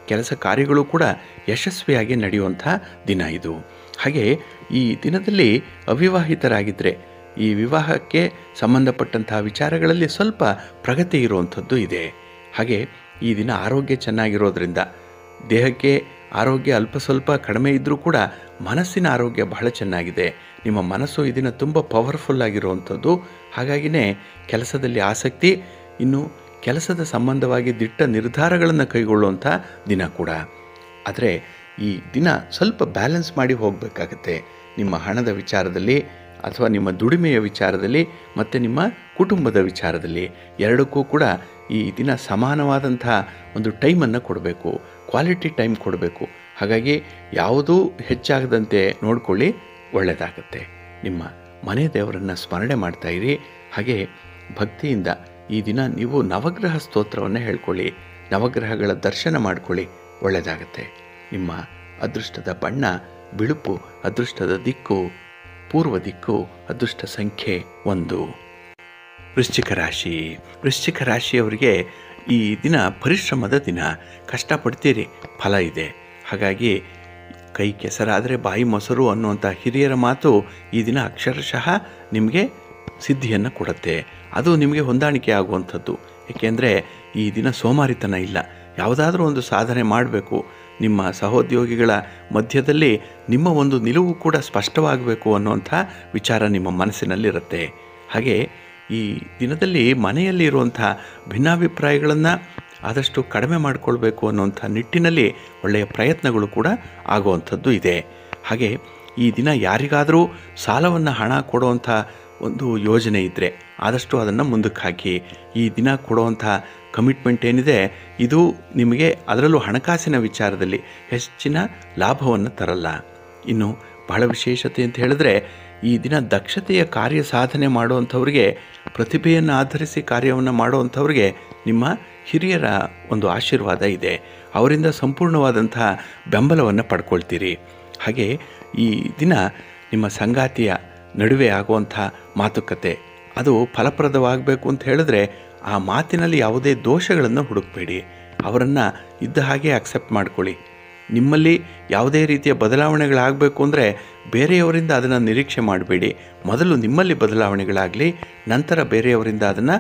[SPEAKER 1] ಕೆಲಸ ಕಾರ್ಯಗಳು ಕೂಡ ಯಶಸ್ವಿಯಾಗಿ ನಡೆಯುವಂಥ ದಿನ ಇದು. ಹಾಗೆ ಈ ದಿನದಲ್ಲಿ ಅವಿವಾಹಿತರಾಗಿದ್ದರೆ ಈ ವಿವಾಹಕ್ಕೆ ಸಂಬಂಧಪಟ್ಟಂತಹ ವಿಚಾರಗಳಲ್ಲಿ ಸ್ವಲ್ಪ ಪ್ರಗತಿ ಇರುವಂಥದ್ದು ಇದೆ. ಹಾಗೆ ಈ ದಿನ ಆರೋಗ್ಯ ಚೆನ್ನಾಗಿರೋದ್ರಿಂದ ದೇಹಕ್ಕೆ ಆರೋಗ್ಯ ಅಲ್ಪ ಸ್ವಲ್ಪ ಕಡಿಮೆ ಇದ್ದರೂ ಕೂಡ ಮನಸ್ಸಿನ ಆರೋಗ್ಯ ಬಹಳ ಚೆನ್ನಾಗಿದೆ. ನಿಮ್ಮ ಮನಸ್ಸು ಈ ದಿನ ತುಂಬ ಪವರ್ಫುಲ್ ಆಗಿರುವಂಥದ್ದು. ಹಾಗಾಗಿನೇ ಕೆಲಸದಲ್ಲಿ ಆಸಕ್ತಿ, ಇನ್ನು ಕೆಲಸದ ಸಂಬಂಧವಾಗಿ ದಿಟ್ಟ ನಿರ್ಧಾರಗಳನ್ನು ಕೈಗೊಳ್ಳುವಂಥ ದಿನ ಕೂಡ. ಆದರೆ ಈ ದಿನ ಸ್ವಲ್ಪ ಬ್ಯಾಲೆನ್ಸ್ ಮಾಡಿ ಹೋಗಬೇಕಾಗತ್ತೆ. ನಿಮ್ಮ ಹಣದ ವಿಚಾರದಲ್ಲಿ ಅಥವಾ ನಿಮ್ಮ ದುಡಿಮೆಯ ವಿಚಾರದಲ್ಲಿ ಮತ್ತು ನಿಮ್ಮ ಕುಟುಂಬದ ವಿಚಾರದಲ್ಲಿ ಎರಡಕ್ಕೂ ಕೂಡ ಈ ದಿನ ಸಮಾನವಾದಂಥ ಒಂದು ಟೈಮನ್ನು ಕೊಡಬೇಕು. ಕ್ವಾಲಿಟಿ ಟೈಮ್ ಕೊಡಬೇಕು. ಹಾಗಾಗಿ ಯಾವುದೂ ಹೆಚ್ಚಾಗದಂತೆ ನೋಡಿಕೊಳ್ಳಿ ಒಳ್ಳೆಯದಾಗುತ್ತೆ ನಿಮ್ಮ ಮನೆ ದೇವರನ್ನು ಸ್ಮರಣೆ ಮಾಡ್ತಾ ಇರಿ. ಹಾಗೆ ಭಕ್ತಿಯಿಂದ ಈ ದಿನ ನೀವು ನವಗ್ರಹ ಸ್ತೋತ್ರವನ್ನು ಹೇಳ್ಕೊಳ್ಳಿ. ನವಗ್ರಹಗಳ ದರ್ಶನ ಮಾಡಿಕೊಳ್ಳಿ. ಒಳ್ಳೆಯದಾಗತ್ತೆ ನಿಮ್ಮ ಅದೃಷ್ಟದ ಬಣ್ಣ, ಬಿಳುಪು, ಅದೃಷ್ಟದ ದಿಕ್ಕು, ಪೂರ್ವ ದಿಕ್ಕು, ಅದೃಷ್ಟ ಸಂಖ್ಯೆ ಒಂದು. ವೃಶ್ಚಿಕ ರಾಶಿ. ವೃಶ್ಚಿಕ ರಾಶಿಯವರಿಗೆ ಈ ದಿನ ಪರಿಶ್ರಮದ ದಿನ. ಕಷ್ಟಪಡ್ತೀರಿ, ಫಲ ಇದೆ. ಹಾಗಾಗಿ ಕೈ ಕೆಸರಾದರೆ ಬಾಯಿ ಮೊಸರು ಅನ್ನುವಂಥ ಹಿರಿಯರ ಮಾತು ಈ ದಿನ ಅಕ್ಷರಶಃ ನಿಮಗೆ ಸಿದ್ಧಿಯನ್ನು ಕೊಡುತ್ತೆ. ಅದು ನಿಮಗೆ ಹೊಂದಾಣಿಕೆ ಆಗುವಂಥದ್ದು. ಏಕೆಂದರೆ ಈ ದಿನ ಸೋಮಾರಿತನ ಇಲ್ಲ. ಯಾವುದಾದ್ರೂ ಒಂದು ಸಾಧನೆ ಮಾಡಬೇಕು. ನಿಮ್ಮ ಸಹೋದ್ಯೋಗಿಗಳ ಮಧ್ಯದಲ್ಲಿ ನಿಮ್ಮ ಒಂದು ನಿಲುವು ಕೂಡ ಸ್ಪಷ್ಟವಾಗಬೇಕು ಅನ್ನುವಂಥ ವಿಚಾರ ನಿಮ್ಮ ಮನಸ್ಸಿನಲ್ಲಿರುತ್ತೆ. ಹಾಗೆ ಈ ದಿನದಲ್ಲಿ ಮನೆಯಲ್ಲಿ ಇರುವಂಥ ಭಿನ್ನಾಭಿಪ್ರಾಯಗಳನ್ನು ಆದಷ್ಟು ಕಡಿಮೆ ಮಾಡಿಕೊಳ್ಬೇಕು ಅನ್ನುವಂಥ ನಿಟ್ಟಿನಲ್ಲಿ ಒಳ್ಳೆಯ ಪ್ರಯತ್ನಗಳು ಕೂಡ ಆಗುವಂಥದ್ದು ಇದೆ. ಹಾಗೆ ಈ ದಿನ ಯಾರಿಗಾದರೂ ಸಾಲವನ್ನು ಹಣ ಕೊಡುವಂಥ ಒಂದು ಯೋಜನೆ ಇದ್ದರೆ ಆದಷ್ಟು ಅದನ್ನು ಮುಂದಕ್ಕೆ ಹಾಕಿ. ಈ ದಿನ ಕೊಡುವಂಥ ಕಮಿಟ್ಮೆಂಟ್ ಏನಿದೆ, ಇದು ನಿಮಗೆ ಅದರಲ್ಲೂ ಹಣಕಾಸಿನ ವಿಚಾರದಲ್ಲಿ ಹೆಚ್ಚಿನ ಲಾಭವನ್ನು ತರಲ್ಲ. ಇನ್ನು ಬಹಳ ವಿಶೇಷತೆ ಅಂತ ಹೇಳಿದ್ರೆ ಈ ದಿನ ದಕ್ಷತೆಯ ಕಾರ್ಯ ಸಾಧನೆ ಮಾಡುವಂಥವ್ರಿಗೆ, ಪ್ರತಿಭೆಯನ್ನು ಆಧರಿಸಿ ಕಾರ್ಯವನ್ನು ಮಾಡುವಂಥವ್ರಿಗೆ ನಿಮ್ಮ ಹಿರಿಯರ ಒಂದು ಆಶೀರ್ವಾದ ಇದೆ. ಅವರಿಂದ ಸಂಪೂರ್ಣವಾದಂತಹ ಬೆಂಬಲವನ್ನು ಪಡ್ಕೊಳ್ತೀರಿ. ಹಾಗೆ ಈ ದಿನ ನಿಮ್ಮ ಸಂಗಾತಿಯ ನಡುವೆ ಆಗುವಂಥ ಮಾತುಕತೆ, ಅದು ಫಲಪ್ರದವಾಗಬೇಕು ಅಂತ ಹೇಳಿದ್ರೆ ಆ ಮಾತಿನಲ್ಲಿ ಯಾವುದೇ ದೋಷಗಳನ್ನು ಹುಡುಕಬೇಡಿ. ಅವರನ್ನು ಇದ್ದ ಹಾಗೆ ಅಕ್ಸೆಪ್ಟ್ ಮಾಡ್ಕೊಳ್ಳಿ. ನಿಮ್ಮಲ್ಲಿ ಯಾವುದೇ ರೀತಿಯ ಬದಲಾವಣೆಗಳಾಗಬೇಕು ಅಂದರೆ ಬೇರೆಯವರಿಂದ ಅದನ್ನು ನಿರೀಕ್ಷೆ ಮಾಡಬೇಡಿ. ಮೊದಲು ನಿಮ್ಮಲ್ಲಿ ಬದಲಾವಣೆಗಳಾಗಲಿ, ನಂತರ ಬೇರೆಯವರಿಂದ ಅದನ್ನು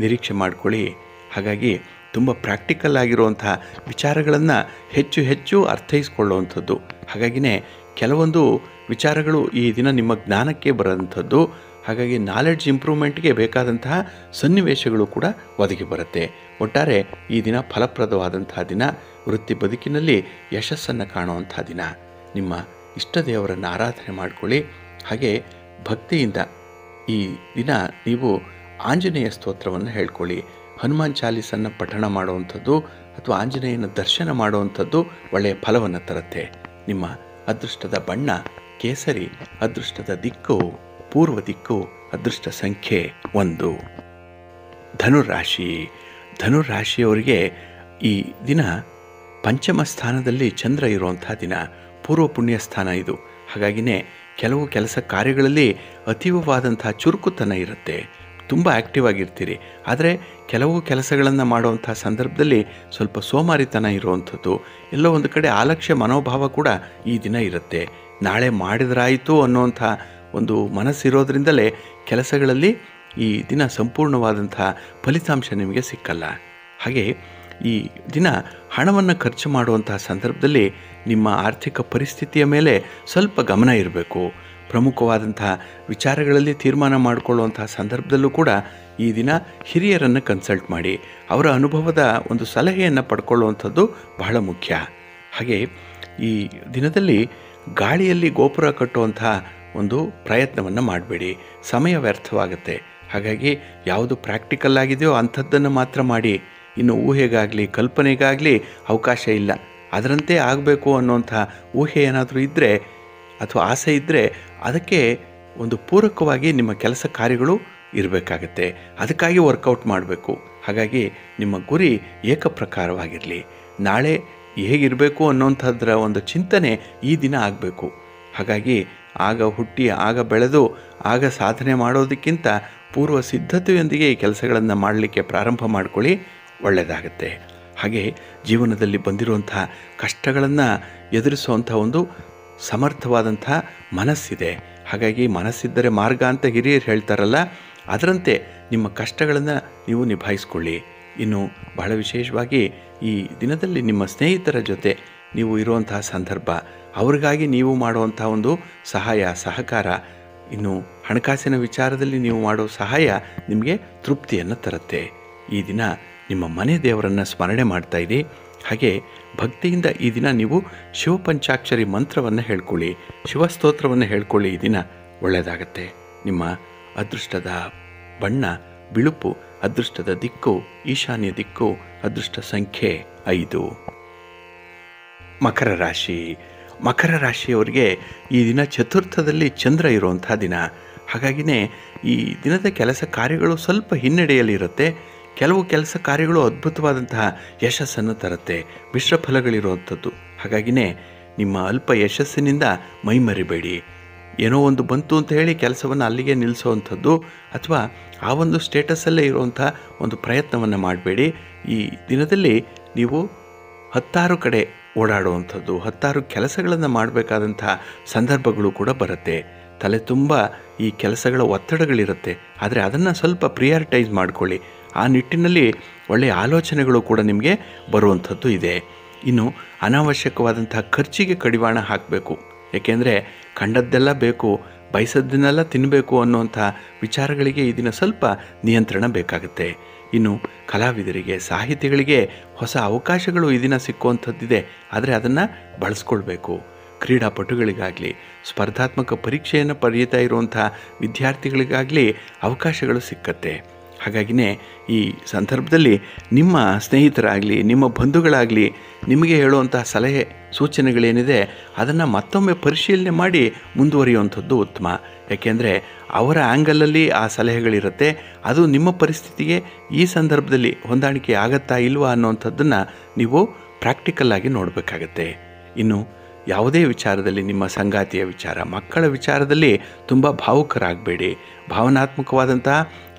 [SPEAKER 1] ನಿರೀಕ್ಷೆ ಮಾಡ್ಕೊಳ್ಳಿ. ಹಾಗಾಗಿ ತುಂಬ ಪ್ರಾಕ್ಟಿಕಲ್ ಆಗಿರುವಂತಹ ವಿಚಾರಗಳನ್ನು ಹೆಚ್ಚು ಹೆಚ್ಚು ಅರ್ಥೈಸ್ಕೊಳ್ಳುವಂಥದ್ದು. ಹಾಗಾಗಿನೇ ಕೆಲವೊಂದು ವಿಚಾರಗಳು ಈ ದಿನ ನಿಮ್ಮ ಜ್ಞಾನಕ್ಕೆ ಬರೋಂಥದ್ದು ಹಾಗಾಗಿ ನಾಲೆಡ್ಜ್ ಇಂಪ್ರೂವ್ಮೆಂಟ್ಗೆ ಬೇಕಾದಂತಹ ಸನ್ನಿವೇಶಗಳು ಕೂಡ ಒದಗಿ ಬರುತ್ತೆ. ಒಟ್ಟಾರೆ ಈ ದಿನ ಫಲಪ್ರದವಾದಂತಹ ದಿನ, ವೃತ್ತಿ ಬದುಕಿನಲ್ಲಿ ಯಶಸ್ಸನ್ನು ಕಾಣುವಂಥ ದಿನ. ನಿಮ್ಮ ಇಷ್ಟ ದೇವರನ್ನು ಆರಾಧನೆ ಮಾಡಿಕೊಳ್ಳಿ. ಹಾಗೆ ಭಕ್ತಿಯಿಂದ ಈ ದಿನ ನೀವು ಆಂಜನೇಯ ಸ್ತೋತ್ರವನ್ನು ಹೇಳ್ಕೊಳ್ಳಿ. ಹನುಮಾನ್ ಚಾಲೀಸನ್ನು ಪಠಣ ಮಾಡುವಂಥದ್ದು ಅಥವಾ ಆಂಜನೇಯನ ದರ್ಶನ ಮಾಡುವಂಥದ್ದು ಒಳ್ಳೆಯ ಫಲವನ್ನು ತರುತ್ತೆ. ನಿಮ್ಮ ಅದೃಷ್ಟದ ಬಣ್ಣ, ಕೇಸರಿ, ಅದೃಷ್ಟದ ದಿಕ್ಕು, ಪೂರ್ವ ದಿಕ್ಕು, ಅದೃಷ್ಟ ಸಂಖ್ಯೆ ಒಂದು. ಧನುರಾಶಿ ಧನುರಾಶಿಯವರಿಗೆ ಈ ದಿನ ಪಂಚಮ ಸ್ಥಾನದಲ್ಲಿ ಚಂದ್ರ ಇರುವಂಥ ದಿನ. ಪೂರ್ವ ಪುಣ್ಯ ಸ್ಥಾನ ಇದು. ಹಾಗಾಗಿನೇ ಕೆಲವು ಕೆಲಸ ಕಾರ್ಯಗಳಲ್ಲಿ ಅತೀವವಾದಂತಹ ಚುರುಕುತನ ಇರುತ್ತೆ. ತುಂಬ ಆ್ಯಕ್ಟಿವ್ ಆಗಿರ್ತೀರಿ. ಆದರೆ ಕೆಲವು ಕೆಲಸಗಳನ್ನು ಮಾಡುವಂಥ ಸಂದರ್ಭದಲ್ಲಿ ಸ್ವಲ್ಪ ಸೋಮಾರಿತನ ಇರುವಂಥದ್ದು. ಎಲ್ಲೋ ಒಂದು ಕಡೆ ಆಲಕ್ಷ್ಯ ಮನೋಭಾವ ಕೂಡ ಈ ದಿನ ಇರುತ್ತೆ. ನಾಳೆ ಮಾಡಿದ್ರಾಯಿತು ಅನ್ನುವಂಥ ಒಂದು ಮನಸ್ಸಿರೋದ್ರಿಂದಲೇ ಕೆಲಸಗಳಲ್ಲಿ ಈ ದಿನ ಸಂಪೂರ್ಣವಾದಂಥ ಫಲಿತಾಂಶ ನಿಮಗೆ ಸಿಕ್ಕಲ್ಲ. ಹಾಗೆ ಈ ದಿನ ಹಣವನ್ನು ಖರ್ಚು ಮಾಡುವಂತಹ ಸಂದರ್ಭದಲ್ಲಿ ನಿಮ್ಮ ಆರ್ಥಿಕ ಪರಿಸ್ಥಿತಿಯ ಮೇಲೆ ಸ್ವಲ್ಪ ಗಮನ ಇರಬೇಕು. ಪ್ರಮುಖವಾದಂತಹ ವಿಚಾರಗಳಲ್ಲಿ ತೀರ್ಮಾನ ಮಾಡಿಕೊಳ್ಳುವಂತಹ ಸಂದರ್ಭದಲ್ಲೂ ಕೂಡ ಈ ದಿನ ಹಿರಿಯರನ್ನು ಕನ್ಸಲ್ಟ್ ಮಾಡಿ, ಅವರ ಅನುಭವದ ಒಂದು ಸಲಹೆಯನ್ನು ಪಡ್ಕೊಳ್ಳುವಂಥದ್ದು ಬಹಳ ಮುಖ್ಯ. ಹಾಗೆ ಈ ದಿನದಲ್ಲಿ ಗಾಳಿಯಲ್ಲಿ ಗೋಪುರ ಕಟ್ಟುವಂಥ ಒಂದು ಪ್ರಯತ್ನವನ್ನು ಮಾಡಬೇಡಿ. ಸಮಯ ವ್ಯರ್ಥವಾಗುತ್ತೆ. ಹಾಗಾಗಿ ಯಾವುದು ಪ್ರಾಕ್ಟಿಕಲ್ ಆಗಿದೆಯೋ ಅಂಥದ್ದನ್ನು ಮಾತ್ರ ಮಾಡಿ. ಇನ್ನು ಊಹೆಗಾಗಲಿ, ಕಲ್ಪನೆಗಾಗಲಿ ಅವಕಾಶ ಇಲ್ಲ. ಅದರಂತೆ ಆಗಬೇಕು ಅನ್ನುವಂಥ ಊಹೆ ಏನಾದರೂ ಇದ್ದರೆ ಅಥವಾ ಆಸೆ ಇದ್ದರೆ ಅದಕ್ಕೆ ಒಂದು ಪೂರಕವಾಗಿ ನಿಮ್ಮ ಕೆಲಸ ಕಾರ್ಯಗಳು ಇರಬೇಕಾಗತ್ತೆ. ಅದಕ್ಕಾಗಿ ವರ್ಕೌಟ್ ಮಾಡಬೇಕು. ಹಾಗಾಗಿ ನಿಮ್ಮ ಗುರಿ ಏಕಪ್ರಕಾರವಾಗಿರಲಿ. ನಾಳೆ ಹೇಗಿರಬೇಕು ಅನ್ನೋಂಥದ್ರ ಒಂದು ಚಿಂತನೆ ಈ ದಿನ ಆಗಬೇಕು. ಹಾಗಾಗಿ ಆಗ ಹುಟ್ಟಿ, ಆಗ ಬೆಳೆದು, ಆಗ ಸಾಧನೆ ಮಾಡೋದಕ್ಕಿಂತ ಪೂರ್ವ ಸಿದ್ಧತೆಯೊಂದಿಗೆ ಈ ಕೆಲಸಗಳನ್ನು ಮಾಡಲಿಕ್ಕೆ ಪ್ರಾರಂಭ ಮಾಡ್ಕೊಳ್ಳಿ. ಒಳ್ಳೆಯದಾಗತ್ತೆ. ಹಾಗೆ ಜೀವನದಲ್ಲಿ ಬಂದಿರುವಂಥ ಕಷ್ಟಗಳನ್ನು ಎದುರಿಸುವಂಥ ಒಂದು ಸಮರ್ಥವಾದಂಥ ಮನಸ್ಸಿದೆ. ಹಾಗಾಗಿ ಮನಸ್ಸಿದ್ದರೆ ಮಾರ್ಗ ಅಂತ ಹಿರಿಯರು ಹೇಳ್ತಾರಲ್ಲ, ಅದರಂತೆ ನಿಮ್ಮ ಕಷ್ಟಗಳನ್ನು ನೀವು ನಿಭಾಯಿಸ್ಕೊಳ್ಳಿ. ಇನ್ನು ಬಹಳ ವಿಶೇಷವಾಗಿ ಈ ದಿನದಲ್ಲಿ ನಿಮ್ಮ ಸ್ನೇಹಿತರ ಜೊತೆ ನೀವು ಇರುವಂತಹ ಸಂದರ್ಭ, ಅವರಿಗಾಗಿ ನೀವು ಮಾಡುವಂಥ ಒಂದು ಸಹಾಯ, ಸಹಕಾರ, ಇನ್ನು ಹಣಕಾಸಿನ ವಿಚಾರದಲ್ಲಿ ನೀವು ಮಾಡೋ ಸಹಾಯ ನಿಮಗೆ ತೃಪ್ತಿಯನ್ನು ತರುತ್ತೆ. ಈ ದಿನ ನಿಮ್ಮ ಮನೆ ದೇವರನ್ನು ಸ್ಮರಣೆ ಮಾಡ್ತಾ ಇರಿ. ಹಾಗೆ ಭಕ್ತಿಯಿಂದ ಈ ದಿನ ನೀವು ಶಿವಪಂಚಾಕ್ಷರಿ ಮಂತ್ರವನ್ನು ಹೇಳ್ಕೊಳ್ಳಿ, ಶಿವಸ್ತೋತ್ರವನ್ನು ಹೇಳ್ಕೊಳ್ಳಿ ಈ ದಿನ ಒಳ್ಳೆಯದಾಗತ್ತೆ. ನಿಮ್ಮ ಅದೃಷ್ಟದ ಬಣ್ಣ, ಬಿಳುಪು, ಅದೃಷ್ಟದ ದಿಕ್ಕು, ಈಶಾನ್ಯ ದಿಕ್ಕು, ಅದೃಷ್ಟ ಸಂಖ್ಯೆ ಐದು. ಮಕರ ರಾಶಿ. ಮಕರ ರಾಶಿಯವರಿಗೆ ಈ ದಿನ ಚತುರ್ಥದಲ್ಲಿ ಚಂದ್ರ ಇರುವಂಥ ದಿನ. ಹಾಗಾಗಿನೇ ಈ ದಿನದ ಕೆಲಸ ಕಾರ್ಯಗಳು ಸ್ವಲ್ಪ ಹಿನ್ನಡೆಯಲ್ಲಿರುತ್ತೆ. ಕೆಲವು ಕೆಲಸ ಕಾರ್ಯಗಳು ಅದ್ಭುತವಾದಂತಹ ಯಶಸ್ಸನ್ನು ತರುತ್ತೆ. ಮಿಶ್ರ ಫಲಗಳಿರುವಂಥದ್ದು. ಹಾಗಾಗಿನೇ ನಿಮ್ಮ ಅಲ್ಪ ಯಶಸ್ಸಿನಿಂದ ಮೈಮರಿಬೇಡಿ. ಏನೋ ಒಂದು ಬಂತು ಅಂತ ಹೇಳಿ ಕೆಲಸವನ್ನು ಅಲ್ಲಿಗೆ ನಿಲ್ಲಿಸುವಂಥದ್ದು ಅಥವಾ ಆ ಒಂದು ಸ್ಟೇಟಸಲ್ಲೇ ಇರುವಂಥ ಒಂದು ಪ್ರಯತ್ನವನ್ನು ಮಾಡಬೇಡಿ. ಈ ದಿನದಲ್ಲಿ ನೀವು ಹತ್ತಾರು ಕಡೆ ಓಡಾಡುವಂಥದ್ದು, ಹತ್ತಾರು ಕೆಲಸಗಳನ್ನು ಮಾಡಬೇಕಾದಂಥ ಸಂದರ್ಭಗಳು ಕೂಡ ಬರುತ್ತೆ. ತಲೆ ತುಂಬ ಈ ಕೆಲಸಗಳ ಒತ್ತಡಗಳಿರುತ್ತೆ. ಆದರೆ ಅದನ್ನು ಸ್ವಲ್ಪ ಪ್ರಿಯಾರಿಟೈಸ್ ಮಾಡಿಕೊಳ್ಳಿ. ಆ ನಿಟ್ಟಿನಲ್ಲಿ ಒಳ್ಳೆಯ ಆಲೋಚನೆಗಳು ಕೂಡ ನಿಮಗೆ ಬರುವಂಥದ್ದು ಇದೆ. ಇನ್ನು ಅನಾವಶ್ಯಕವಾದಂತಹ ಖರ್ಚಿಗೆ ಕಡಿವಾಣ ಹಾಕಬೇಕು. ಏಕೆಂದರೆ ಕಂಡದ್ದೆಲ್ಲ ಬೇಕು, ಬಯಸದ್ದನ್ನೆಲ್ಲ ತಿನ್ನಬೇಕು ಅನ್ನುವಂಥ ವಿಚಾರಗಳಿಗೆ ಈ ಸ್ವಲ್ಪ ನಿಯಂತ್ರಣ ಬೇಕಾಗುತ್ತೆ. ಇನ್ನು ಕಲಾವಿದರಿಗೆ, ಸಾಹಿತಿಗಳಿಗೆ ಹೊಸ ಅವಕಾಶಗಳು ಈ ದಿನ ಸಿಕ್ಕುವಂಥದ್ದಿದೆ. ಆದರೆ ಅದನ್ನು ಬಳಸ್ಕೊಳ್ಬೇಕು. ಕ್ರೀಡಾಪಟುಗಳಿಗಾಗಲಿ, ಸ್ಪರ್ಧಾತ್ಮಕ ಪರೀಕ್ಷೆಯನ್ನು ಪಡೆಯುತ್ತಾ ಇರುವಂಥ ವಿದ್ಯಾರ್ಥಿಗಳಿಗಾಗಲಿ ಅವಕಾಶಗಳು ಸಿಕ್ಕತ್ತೆ. ಹಾಗಾಗಿನೇ ಈ ಸಂದರ್ಭದಲ್ಲಿ ನಿಮ್ಮ ಸ್ನೇಹಿತರಾಗಲಿ, ನಿಮ್ಮ ಬಂಧುಗಳಾಗಲಿ ನಿಮಗೆ ಹೇಳುವಂಥ ಸಲಹೆ, ಸೂಚನೆಗಳೇನಿದೆ, ಅದನ್ನು ಮತ್ತೊಮ್ಮೆ ಪರಿಶೀಲನೆ ಮಾಡಿ ಮುಂದುವರಿಯುವಂಥದ್ದು ಉತ್ತಮ. ಯಾಕೆಂದರೆ ಅವರ ಆ್ಯಂಗಲಲ್ಲಿ ಆ ಸಲಹೆಗಳಿರುತ್ತೆ, ಅದು ನಿಮ್ಮ ಪರಿಸ್ಥಿತಿಗೆ ಈ ಸಂದರ್ಭದಲ್ಲಿ ಹೊಂದಾಣಿಕೆ ಆಗತ್ತಾ ಇಲ್ವಾ ಅನ್ನೋವಂಥದ್ದನ್ನು ನೀವು ಪ್ರಾಕ್ಟಿಕಲ್ಲಾಗಿ ನೋಡಬೇಕಾಗತ್ತೆ. ಇನ್ನು ಯಾವುದೇ ವಿಚಾರದಲ್ಲಿ, ನಿಮ್ಮ ಸಂಗಾತಿಯ ವಿಚಾರ, ಮಕ್ಕಳ ವಿಚಾರದಲ್ಲಿ ತುಂಬ ಭಾವುಕರಾಗಬೇಡಿ. ಭಾವನಾತ್ಮಕವಾದಂಥ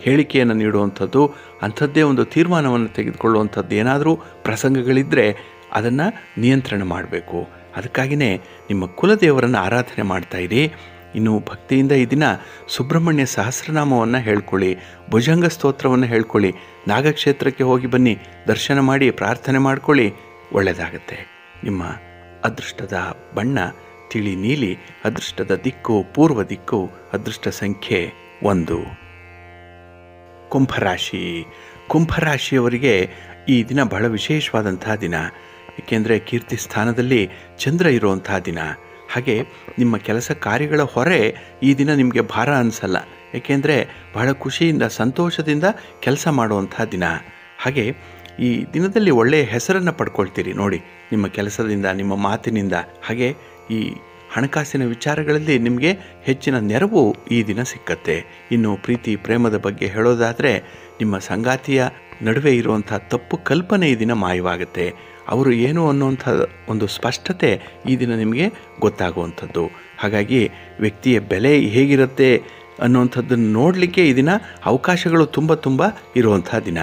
[SPEAKER 1] ಹೇಳಿಕೆಯನ್ನು ನೀಡುವಂಥದ್ದು, ಅಂಥದ್ದೇ ಒಂದು ತೀರ್ಮಾನವನ್ನು ತೆಗೆದುಕೊಳ್ಳುವಂಥದ್ದು ಏನಾದರೂ ಪ್ರಸಂಗಗಳಿದ್ದರೆ ಅದನ್ನು ನಿಯಂತ್ರಣ ಮಾಡಬೇಕು. ಅದಕ್ಕಾಗಿಯೇ ನಿಮ್ಮ ಕುಲದೇವರನ್ನು ಆರಾಧನೆ ಮಾಡ್ತಾ ಇರಿ. ಇನ್ನು ಭಕ್ತಿಯಿಂದ ಈ ದಿನ ಸುಬ್ರಹ್ಮಣ್ಯ ಸಹಸ್ರನಾಮವನ್ನು ಹೇಳ್ಕೊಳ್ಳಿ, ಭುಜಂಗ ಸ್ತೋತ್ರವನ್ನು ಹೇಳ್ಕೊಳ್ಳಿ, ನಾಗಕ್ಷೇತ್ರಕ್ಕೆ ಹೋಗಿ ಬನ್ನಿ, ದರ್ಶನ ಮಾಡಿ, ಪ್ರಾರ್ಥನೆ ಮಾಡ್ಕೊಳ್ಳಿ, ಒಳ್ಳೆಯದಾಗತ್ತೆ. ನಿಮ್ಮ ಅದೃಷ್ಟದ ಬಣ್ಣ ತಿಳಿ ನೀಲಿ, ಅದೃಷ್ಟದ ದಿಕ್ಕು ಪೂರ್ವ ದಿಕ್ಕು, ಅದೃಷ್ಟ ಸಂಖ್ಯೆ ಒಂದು. ಕುಂಭರಾಶಿ. ಕುಂಭರಾಶಿಯವರಿಗೆ ಈ ದಿನ ಬಹಳ ವಿಶೇಷವಾದಂತಹ ದಿನ. ಏಕೆಂದರೆ ಕೀರ್ತಿ ಸ್ಥಾನದಲ್ಲಿ ಚಂದ್ರ ಇರುವಂತಹ ದಿನ. ಹಾಗೆ ನಿಮ್ಮ ಕೆಲಸ ಕಾರ್ಯಗಳ ಹೊರೆ ಈ ದಿನ ನಿಮಗೆ ಭಾರ ಅನಿಸಲ್ಲ. ಏಕೆಂದರೆ ಬಹಳ ಖುಷಿಯಿಂದ, ಸಂತೋಷದಿಂದ ಕೆಲಸ ಮಾಡುವಂಥ ದಿನ. ಹಾಗೆ ಈ ದಿನದಲ್ಲಿ ಒಳ್ಳೆಯ ಹೆಸರನ್ನು ಪಡ್ಕೊಳ್ತೀರಿ ನೋಡಿ. ನಿಮ್ಮ ಕೆಲಸದಿಂದ, ನಿಮ್ಮ ಮಾತಿನಿಂದ. ಹಾಗೆ ಈ ಹಣಕಾಸಿನ ವಿಚಾರಗಳಲ್ಲಿ ನಿಮಗೆ ಹೆಚ್ಚಿನ ನೆರವು ಈ ದಿನ ಸಿಕ್ಕತ್ತೆ. ಇನ್ನು ಪ್ರೀತಿ, ಪ್ರೇಮದ ಬಗ್ಗೆ ಹೇಳೋದಾದರೆ, ನಿಮ್ಮ ಸಂಗಾತಿಯ ನಡುವೆ ಇರುವಂಥ ತಪ್ಪು ಕಲ್ಪನೆ ಈ ದಿನ ಮಾಯವಾಗುತ್ತೆ. ಅವರು ಏನು ಅನ್ನುವಂಥ ಒಂದು ಸ್ಪಷ್ಟತೆ ಈ ದಿನ ನಿಮಗೆ ಗೊತ್ತಾಗುವಂಥದ್ದು. ಹಾಗಾಗಿ ವ್ಯಕ್ತಿಯ ಬೆಲೆ ಹೇಗಿರುತ್ತೆ ಅನ್ನುವಂಥದ್ದನ್ನು ನೋಡಲಿಕ್ಕೆ ಈ ದಿನ ಅವಕಾಶಗಳು ತುಂಬ ತುಂಬ ಇರುವಂಥ ದಿನ.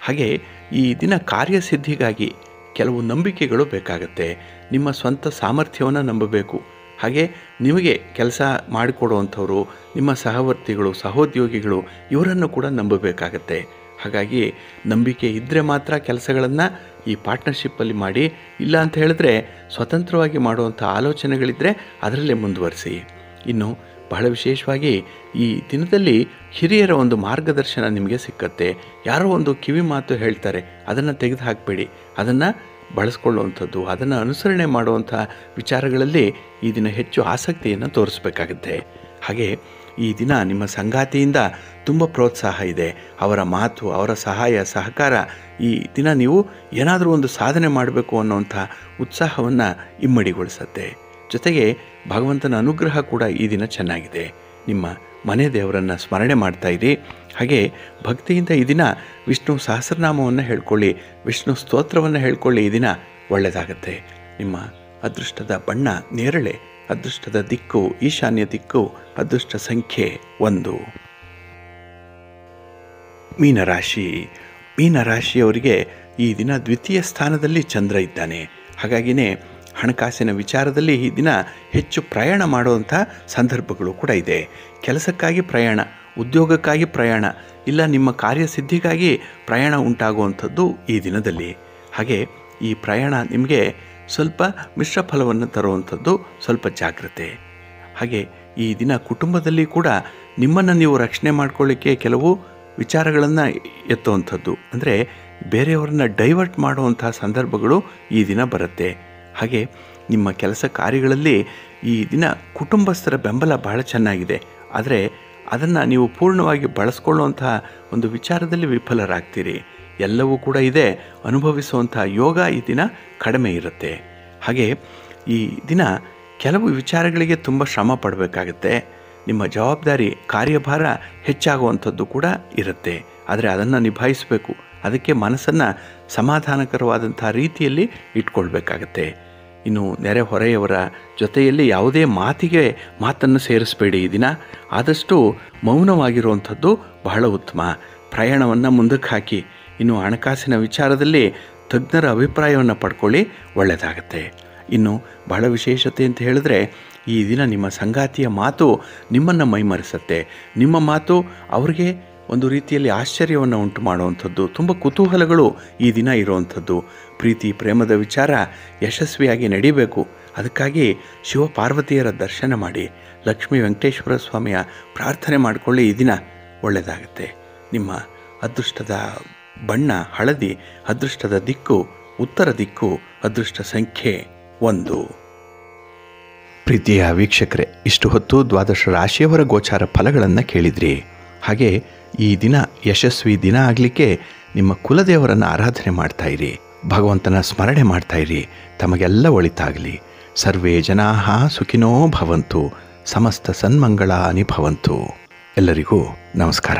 [SPEAKER 1] ಹಾಗೆ ಈ ದಿನ ಕಾರ್ಯಸಿದ್ಧಿಗಾಗಿ ಕೆಲವು ನಂಬಿಕೆಗಳು ಬೇಕಾಗತ್ತೆ. ನಿಮ್ಮ ಸ್ವಂತ ಸಾಮರ್ಥ್ಯವನ್ನು ನಂಬಬೇಕು. ಹಾಗೆ ನಿಮಗೆ ಕೆಲಸ ಮಾಡಿಕೊಡುವಂಥವರು, ನಿಮ್ಮ ಸಹವರ್ತಿಗಳು, ಸಹೋದ್ಯೋಗಿಗಳು, ಇವರನ್ನು ಕೂಡ ನಂಬಬೇಕಾಗತ್ತೆ. ಹಾಗಾಗಿ ನಂಬಿಕೆ ಇದ್ದರೆ ಮಾತ್ರ ಕೆಲಸಗಳನ್ನು ಈ ಪಾರ್ಟ್ನರ್ಶಿಪ್ಪಲ್ಲಿ ಮಾಡಿ, ಇಲ್ಲ ಅಂತ ಹೇಳಿದ್ರೆ ಸ್ವತಂತ್ರವಾಗಿ ಮಾಡುವಂಥ ಆಲೋಚನೆಗಳಿದ್ದರೆ ಅದರಲ್ಲೇ ಮುಂದುವರಿಸಿ. ಇನ್ನು ಬಹಳ ವಿಶೇಷವಾಗಿ ಈ ದಿನದಲ್ಲಿ ಹಿರಿಯರ ಒಂದು ಮಾರ್ಗದರ್ಶನ ನಿಮಗೆ ಸಿಕ್ಕತ್ತೆ. ಯಾರೋ ಒಂದು ಕಿವಿ ಮಾತು ಹೇಳ್ತಾರೆ, ಅದನ್ನು ತೆಗೆದು ಹಾಕಬೇಡಿ ಅದನ್ನು ಬಳಸ್ಕೊಳ್ಳುವಂಥದ್ದು, ಅದನ್ನು ಅನುಸರಣೆ ಮಾಡುವಂಥ ವಿಚಾರಗಳಲ್ಲಿ ಈ ದಿನ ಹೆಚ್ಚು ಆಸಕ್ತಿಯನ್ನು ತೋರಿಸ್ಬೇಕಾಗತ್ತೆ. ಹಾಗೆ ಈ ದಿನ ನಿಮ್ಮ ಸಂಗಾತಿಯಿಂದ ತುಂಬ ಪ್ರೋತ್ಸಾಹ ಇದೆ. ಅವರ ಮಾತು, ಅವರ ಸಹಾಯ, ಸಹಕಾರ ಈ ದಿನ ನೀವು ಏನಾದರೂ ಒಂದು ಸಾಧನೆ ಮಾಡಬೇಕು ಅನ್ನೋವಂಥ ಉತ್ಸಾಹವನ್ನು ಇಮ್ಮಡಿಗೊಳಿಸತ್ತೆ. ಜೊತೆಗೆ ಭಗವಂತನ ಅನುಗ್ರಹ ಕೂಡ ಈ ದಿನ ಚೆನ್ನಾಗಿದೆ. ನಿಮ್ಮ ಮನೆ ದೇವರನ್ನು ಸ್ಮರಣೆ ಮಾಡ್ತಾ ಇರಿ. ಹಾಗೆ ಭಕ್ತಿಯಿಂದ ಈ ದಿನ ವಿಷ್ಣು ಸಹಸ್ರನಾಮವನ್ನು ಹೇಳ್ಕೊಳ್ಳಿ, ವಿಷ್ಣು ಸ್ತೋತ್ರವನ್ನು ಹೇಳ್ಕೊಳ್ಳಿ, ಈ ದಿನ ಒಳ್ಳೆಯದಾಗತ್ತೆ ನಿಮ್ಮ ಅದೃಷ್ಟದ ಬಣ್ಣ ನೇರಳೆ, ಅದೃಷ್ಟದ ದಿಕ್ಕು ಈಶಾನ್ಯ ದಿಕ್ಕು, ಅದೃಷ್ಟ ಸಂಖ್ಯೆ ಒಂದು. ಮೀನರಾಶಿ. ಮೀನರಾಶಿಯವರಿಗೆ ಈ ದಿನ ದ್ವಿತೀಯ ಸ್ಥಾನದಲ್ಲಿ ಚಂದ್ರ ಇದ್ದಾನೆ. ಹಾಗಾಗಿನೇ ಹಣಕಾಸಿನ ವಿಚಾರದಲ್ಲಿ ಈ ದಿನ ಹೆಚ್ಚು ಪ್ರಯಾಣ ಮಾಡುವಂಥ ಸಂದರ್ಭಗಳು ಕೂಡ ಇದೆ. ಕೆಲಸಕ್ಕಾಗಿ ಪ್ರಯಾಣ, ಉದ್ಯೋಗಕ್ಕಾಗಿ ಪ್ರಯಾಣ, ಇಲ್ಲ ನಿಮ್ಮ ಕಾರ್ಯಸಿದ್ಧಿಗಾಗಿ ಪ್ರಯಾಣ ಉಂಟಾಗುವಂಥದ್ದು ಈ ದಿನದಲ್ಲಿ. ಹಾಗೆ ಈ ಪ್ರಯಾಣ ನಿಮಗೆ ಸ್ವಲ್ಪ ಮಿಶ್ರ ಫಲವನ್ನು ತರುವಂಥದ್ದು ಸ್ವಲ್ಪ ಜಾಗ್ರತೆ. ಹಾಗೆ ಈ ದಿನ ಕುಟುಂಬದಲ್ಲಿ ಕೂಡ ನಿಮ್ಮನ್ನು ನೀವು ರಕ್ಷಣೆ ಮಾಡ್ಕೊಳ್ಳಿಕ್ಕೆ ಕೆಲವು ವಿಚಾರಗಳನ್ನು ಎತ್ತುವಂಥದ್ದು. ಅಂದರೆ ಬೇರೆಯವ್ರನ್ನ ಡೈವರ್ಟ್ ಮಾಡುವಂಥ ಸಂದರ್ಭಗಳು ಈ ದಿನ ಬರುತ್ತೆ. ಹಾಗೆ ನಿಮ್ಮ ಕೆಲಸ ಕಾರ್ಯಗಳಲ್ಲಿ ಈ ದಿನ ಕುಟುಂಬಸ್ಥರ ಬೆಂಬಲ ಬಹಳ ಚೆನ್ನಾಗಿದೆ. ಆದರೆ ಅದನ್ನು ನೀವು ಪೂರ್ಣವಾಗಿ ಬಳಸ್ಕೊಳ್ಳುವಂತಹ ಒಂದು ವಿಚಾರದಲ್ಲಿ ವಿಫಲರಾಗ್ತೀರಿ. ಎಲ್ಲವೂ ಕೂಡ ಇದೆ, ಅನುಭವಿಸುವಂತಹ ಯೋಗ ಈ ದಿನ ಕಡಿಮೆ ಇರುತ್ತೆ. ಹಾಗೆ ಈ ದಿನ ಕೆಲವು ವಿಚಾರಗಳಿಗೆ ತುಂಬ ಶ್ರಮ ಪಡಬೇಕಾಗತ್ತೆ. ನಿಮ್ಮ ಜವಾಬ್ದಾರಿ, ಕಾರ್ಯಭಾರ ಹೆಚ್ಚಾಗುವಂಥದ್ದು ಕೂಡ ಇರುತ್ತೆ. ಆದರೆ ಅದನ್ನು ನಿಭಾಯಿಸಬೇಕು. ಅದಕ್ಕೆ ಮನಸ್ಸನ್ನು ಸಮಾಧಾನಕರವಾದಂಥ ರೀತಿಯಲ್ಲಿ ಇಟ್ಕೊಳ್ಬೇಕಾಗತ್ತೆ. ಇನ್ನು ನೆರೆಹೊರೆಯವರ ಜೊತೆಯಲ್ಲಿ ಯಾವುದೇ ಮಾತಿಗೆ ಮಾತನ್ನು ಸೇರಿಸಬೇಡಿ ಈ ದಿನ. ಆದಷ್ಟು ಮೌನವಾಗಿರುವಂಥದ್ದು ಬಹಳ ಉತ್ತಮ. ಪ್ರಯಾಣವನ್ನು ಮುಂದಕ್ಕೆ ಹಾಕಿ. ಇನ್ನು ಹಣಕಾಸಿನ ವಿಚಾರದಲ್ಲಿ ತಜ್ಞರ ಅಭಿಪ್ರಾಯವನ್ನು ಪಡ್ಕೊಳ್ಳಿ, ಒಳ್ಳೆಯದಾಗತ್ತೆ. ಇನ್ನು ಬಹಳ ವಿಶೇಷತೆ ಅಂತ ಹೇಳಿದ್ರೆ, ಈ ದಿನ ನಿಮ್ಮ ಸಂಗಾತಿಯ ಮಾತು ನಿಮ್ಮನ್ನು ಮೈಮರೆಸುತ್ತೆ. ನಿಮ್ಮ ಮಾತು ಅವರಿಗೆ ಒಂದು ರೀತಿಯಲ್ಲಿ ಆಶ್ಚರ್ಯವನ್ನು ಉಂಟು ಮಾಡುವಂಥದ್ದು, ತುಂಬ ಕುತೂಹಲಗಳು ಈ ದಿನ ಇರುವಂಥದ್ದು. ಪ್ರೀತಿ, ಪ್ರೇಮದ ವಿಚಾರ ಯಶಸ್ವಿಯಾಗಿ ನಡೀಬೇಕು. ಅದಕ್ಕಾಗಿ ಶಿವಪಾರ್ವತಿಯರ ದರ್ಶನ ಮಾಡಿ, ಲಕ್ಷ್ಮೀ ವೆಂಕಟೇಶ್ವರ ಸ್ವಾಮಿಯ ಪ್ರಾರ್ಥನೆ ಮಾಡಿಕೊಳ್ಳಿ. ಈ ದಿನ ಒಳ್ಳೆಯದಾಗುತ್ತೆ. ನಿಮ್ಮ ಅದೃಷ್ಟದ ಬಣ್ಣ, ಹಳದಿ, ಅದೃಷ್ಟದ ದಿಕ್ಕು, ಉತ್ತರ ದಿಕ್ಕು, ಅದೃಷ್ಟ ಸಂಖ್ಯೆ ಒಂದು. ಪ್ರೀತಿಯ ವೀಕ್ಷಕರೇ, ಇಷ್ಟು ಹೊತ್ತು ದ್ವಾದಶ ರಾಶಿಯವರ ಗೋಚಾರ ಫಲಗಳನ್ನು ಕೇಳಿದ್ರಿ. ಹಾಗೆ ಈ ದಿನ ಯಶಸ್ವಿ ದಿನ ಆಗಲಿಕ್ಕೆ ನಿಮ್ಮ ಕುಲದೇವರನ್ನು ಆರಾಧನೆ ಮಾಡ್ತಾಯಿರಿ ಭಗವಂತನ ಸ್ಮರಣೆ ಮಾಡ್ತಾ ಇರಿ. ತಮಗೆಲ್ಲ ಒಳಿತಾಗಲಿ. ಸರ್ವೇ ಜನಾ ಸುಖಿನೋ ಭವಂತು. ಸಮಸ್ತ ಸನ್ಮಂಗಳ ಅನಿಭವಂತು ಎಲ್ಲರಿಗೂ ನಮಸ್ಕಾರ.